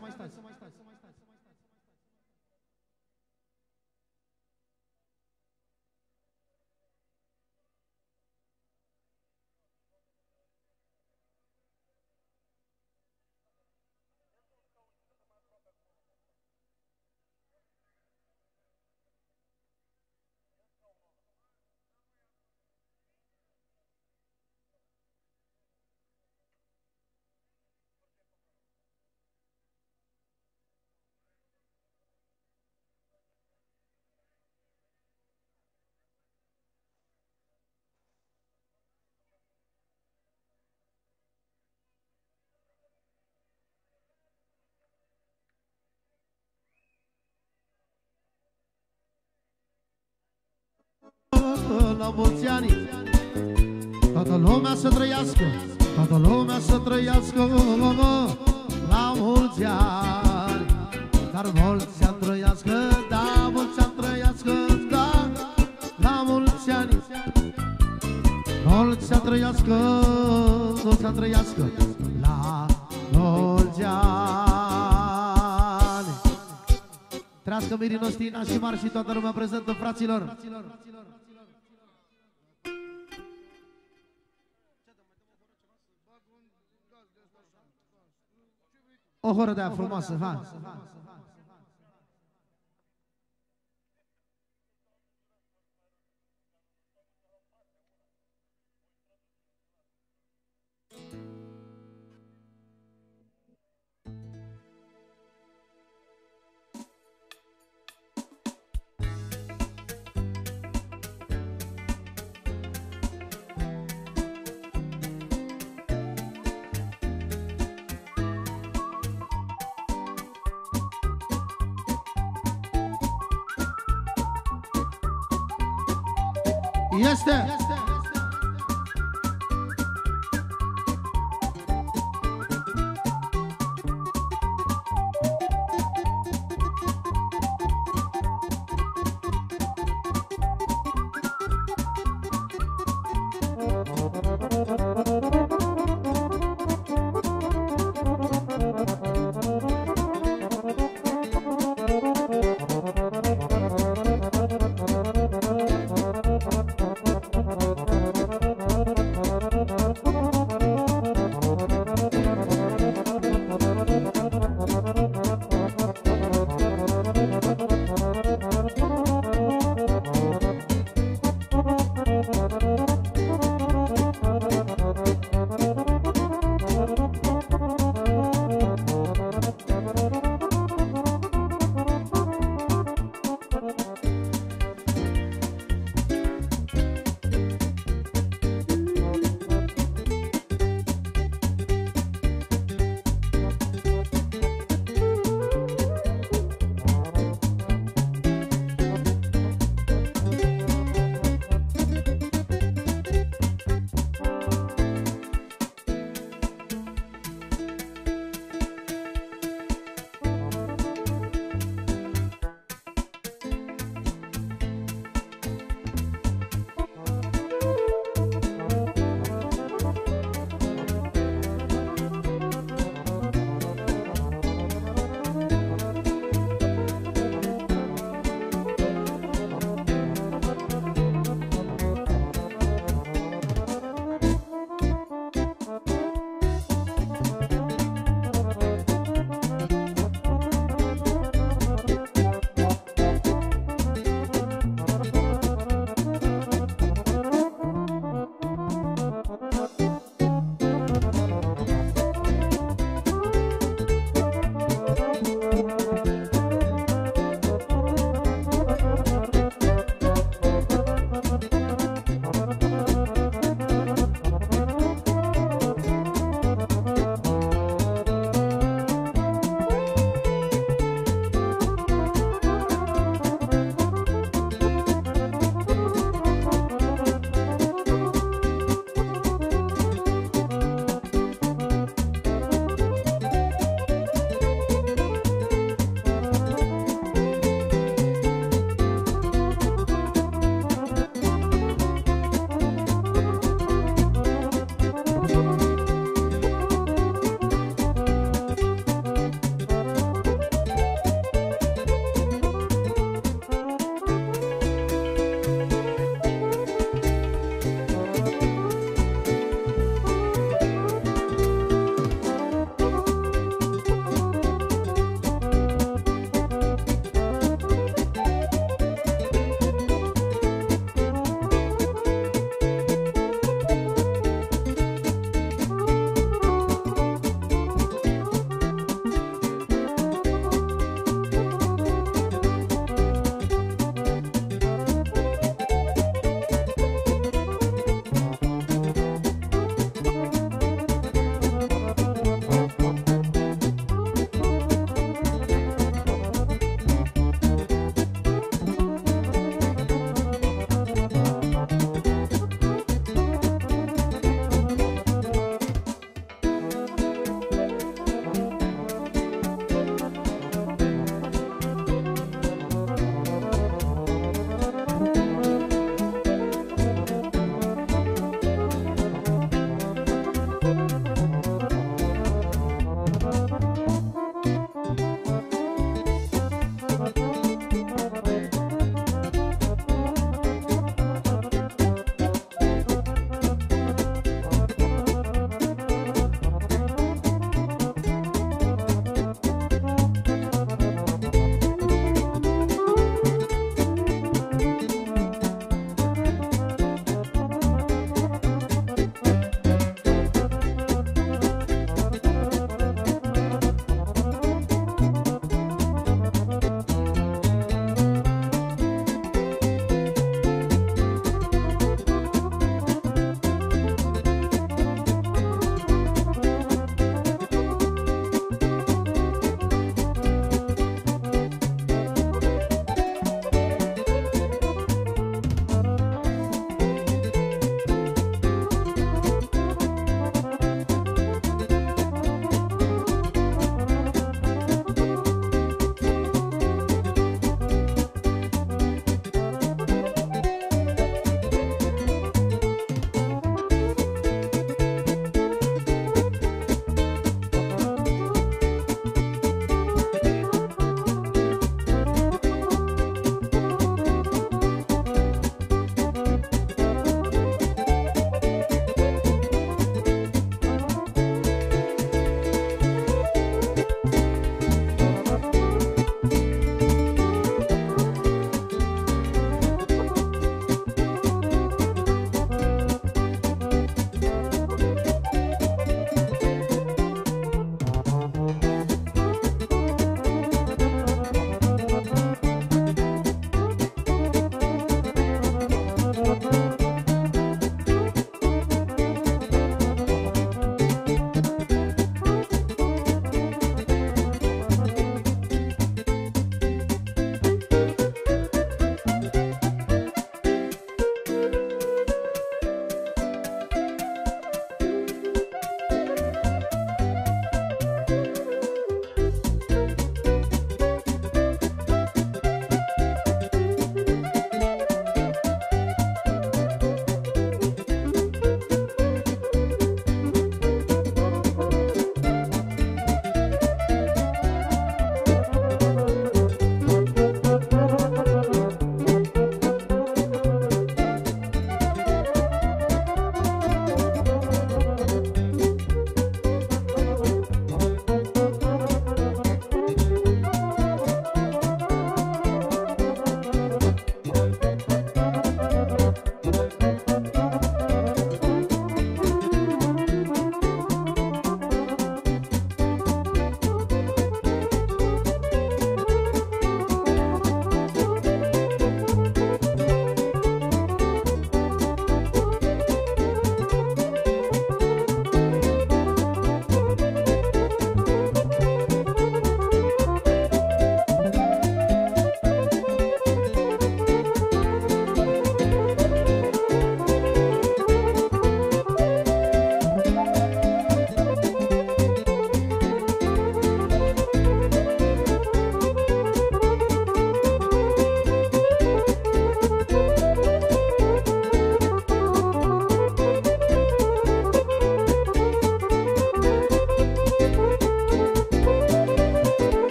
La mulți ani. Toată lumea să trăiască Toată lumea să trăiască La mulți ani. Dar mulți ani trăiască Da, mulți ani trăiască Da, la mulți ani. Mulți ani trăiască Mulți ani trăiască La mulți ani. Trească Mirinostina și Mar și toată lumea prezentă, fraților! 哦好的在夫忙吃饭吃饭 O horă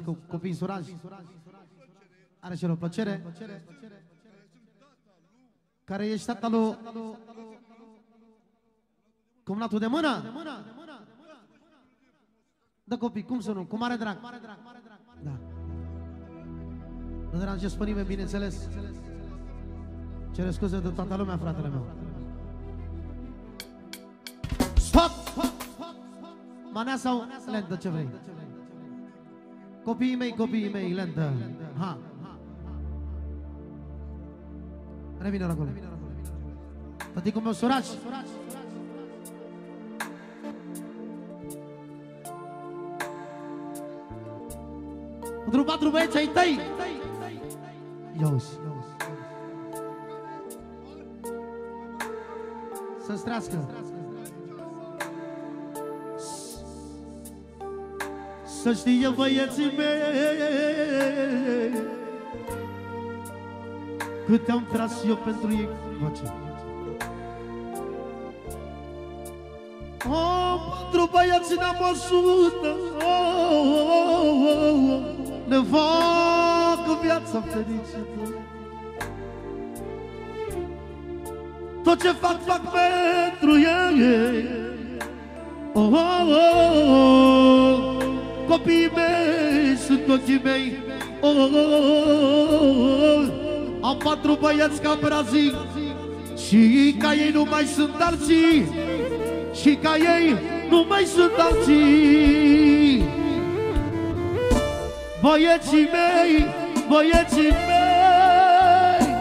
de-aia frumoasă, hai! Este! Are și el o plăcere. Care ești tata lui... Cumnatul de mână? Dă copii, cum să nu? Cu mare drag. Da. Nu deranjezi pe nimeni, bineînțeles. Cere scuze de toată lumea, fratele meu. Stop! Manea sau lentă, ce vrei? Copiii mei, copiii mei, lentă. Ha. Revină la acolo. Tăticul meu, suraci. Pentru patru băieți ai tăi. Ia uzi. Să-ți trească. Să știe băieții mei Cât am tras eu pentru ei. Voce Oh, pentru băieții n-am o sută oh, oh, oh, oh. Ne fac viața fericită. Tot ce fac, fac pentru ei. Oh, oh, oh, oh. Copiii mei sunt ochii mei. Oh, oh, oh, oh. Am patru băieți ca brazil. Și ca ei nu mai sunt alții. Și ca ei nu mai sunt alții. Băieții mei, băieții mei.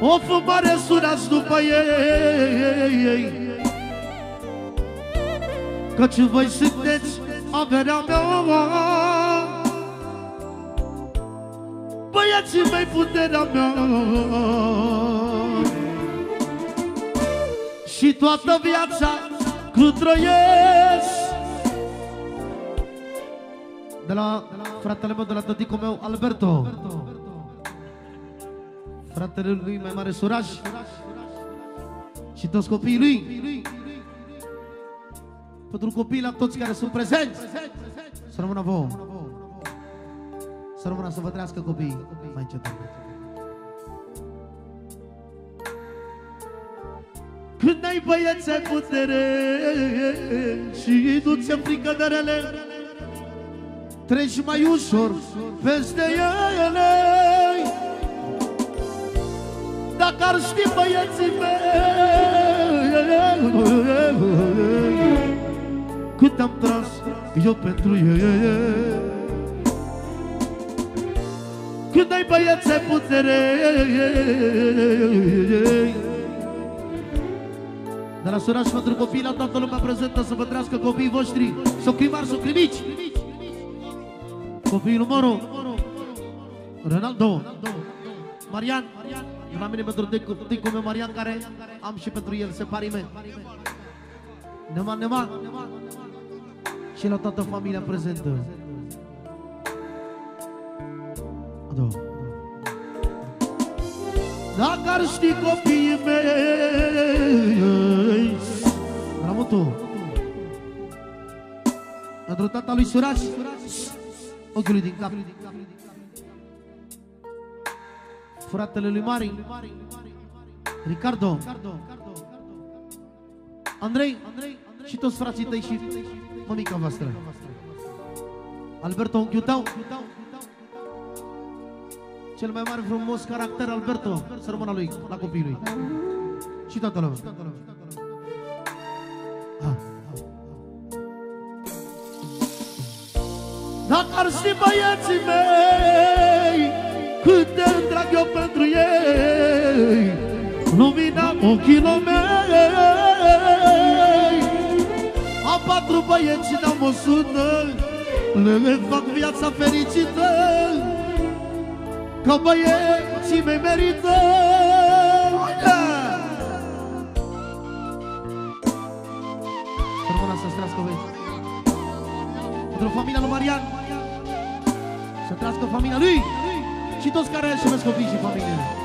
O fumare sunați după ei Căci voi sunteți averea mea Băiații mei puterea mea. Și toată viața cu trăiesc. De la fratele meu, de la tăticul meu, Alberto. Fratele lui mai mare suraj Și toți copiii lui pentru copiii la toți care sunt prezenți. Să rămână vouă. Să rămână să vă trească copiii. Mai încet. Când Când ai băieți ai putere Și nu ți-e frică de rele Treci mai ușor peste ele Dacă ar ști băieții mei Cât am tras eu pentru ei Când ai băieți ai putere. De la suraș pentru copii la toată lumea prezentă Să vă trăiască copiii voștri. Să crimari, să crimici. Copiii lui Moro Ronaldo Marian. De la mine pentru ticul meu Marian Care am și pentru el separii mei Neman, Neman Și la toată familia prezentă. Ado. Dacă ar ști copiii mei Ramutu Pentru tata lui Suraș. Ochiului din cap. Fratele lui Mari Ricardo. Andrei Și toți frații tăi și mămica voastră. Alberto, unchiul tău. Cel mai mare frumos caracter Alberto Să rămână lui, la copiii lui. Și toată lumea. Ah. Dacă ar ști băieții mei Cât de drag eu pentru ei Lumina ochilor mei. Am patru băieți și n-am o sută Le fac viața fericită. Că băieții mei merită. Rămâna să strească băieți Pentru familia lui Marian. Să trească familia lui Și toți care își iubesc copii și familie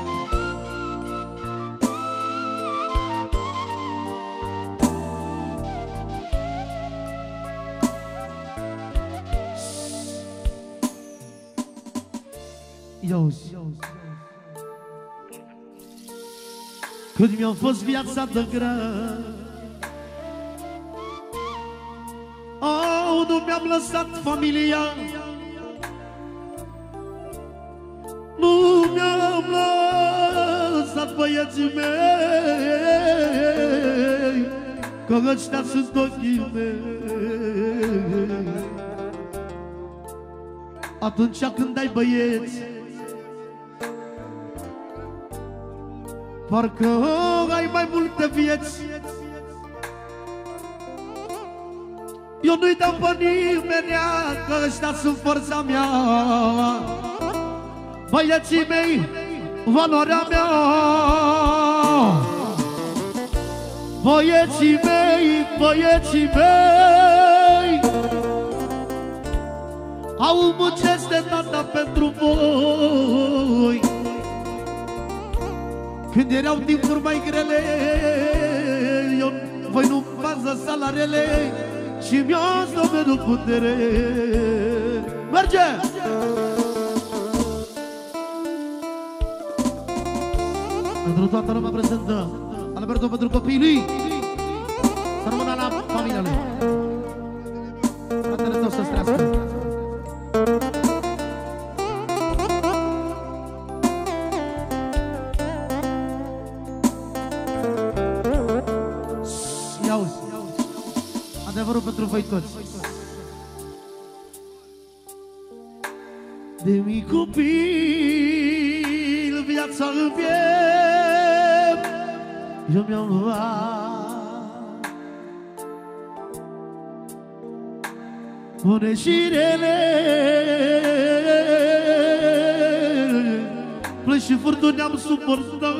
Când mi-a fost viața de grea Oh, nu mi-am lăsat familia. Nu mi-am lăsat băieții mei Că ăștia sunt ochii mei. Atunci când ai băieți Parcă ai mai multe vieți. Eu nu-i dau pe nimeni Că ăștia sunt forța mea. Băieții mei, valoarea mea. Băieții mei, băieții mei Au muncesc de tata pentru voi Când erau timpuri mai grele Eu, voi nu bază salarele Și mi-o dovedit putere. Merge! Pentru toată lumea prezentă Alberto pentru copiii lui. Să rămână la familia lui Adevărul pentru voi toți De mic copil Viața în piept Eu mi-am luat Bune și rele Plăci și furtuni am suportat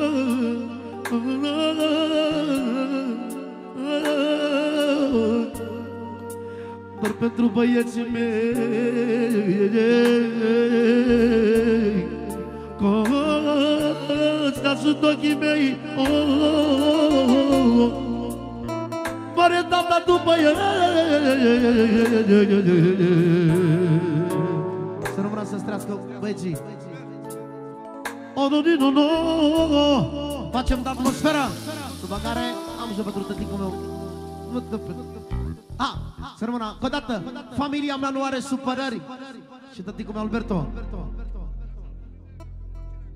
doar pentru băieții mei. Coți, dar sunt ochii mei oh, oh, oh. oh, oh. Mare doamna după ei Să nu vreau să strească băieții. O, nu, nu, nu, nu. Facem de atmosfera. După care am și pentru tăticul meu. Văd de pentru a, să rămână încă o dată. Familia mea nu are supărări. Și tăticul meu Alberto.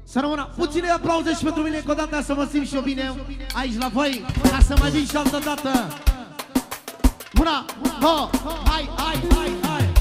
Să rămână puține aplauze și pentru mine încă dată să mă simt și eu bine aici la voi, ca să mai vin și altă dată. Una, două, hai, hai, hai, hai.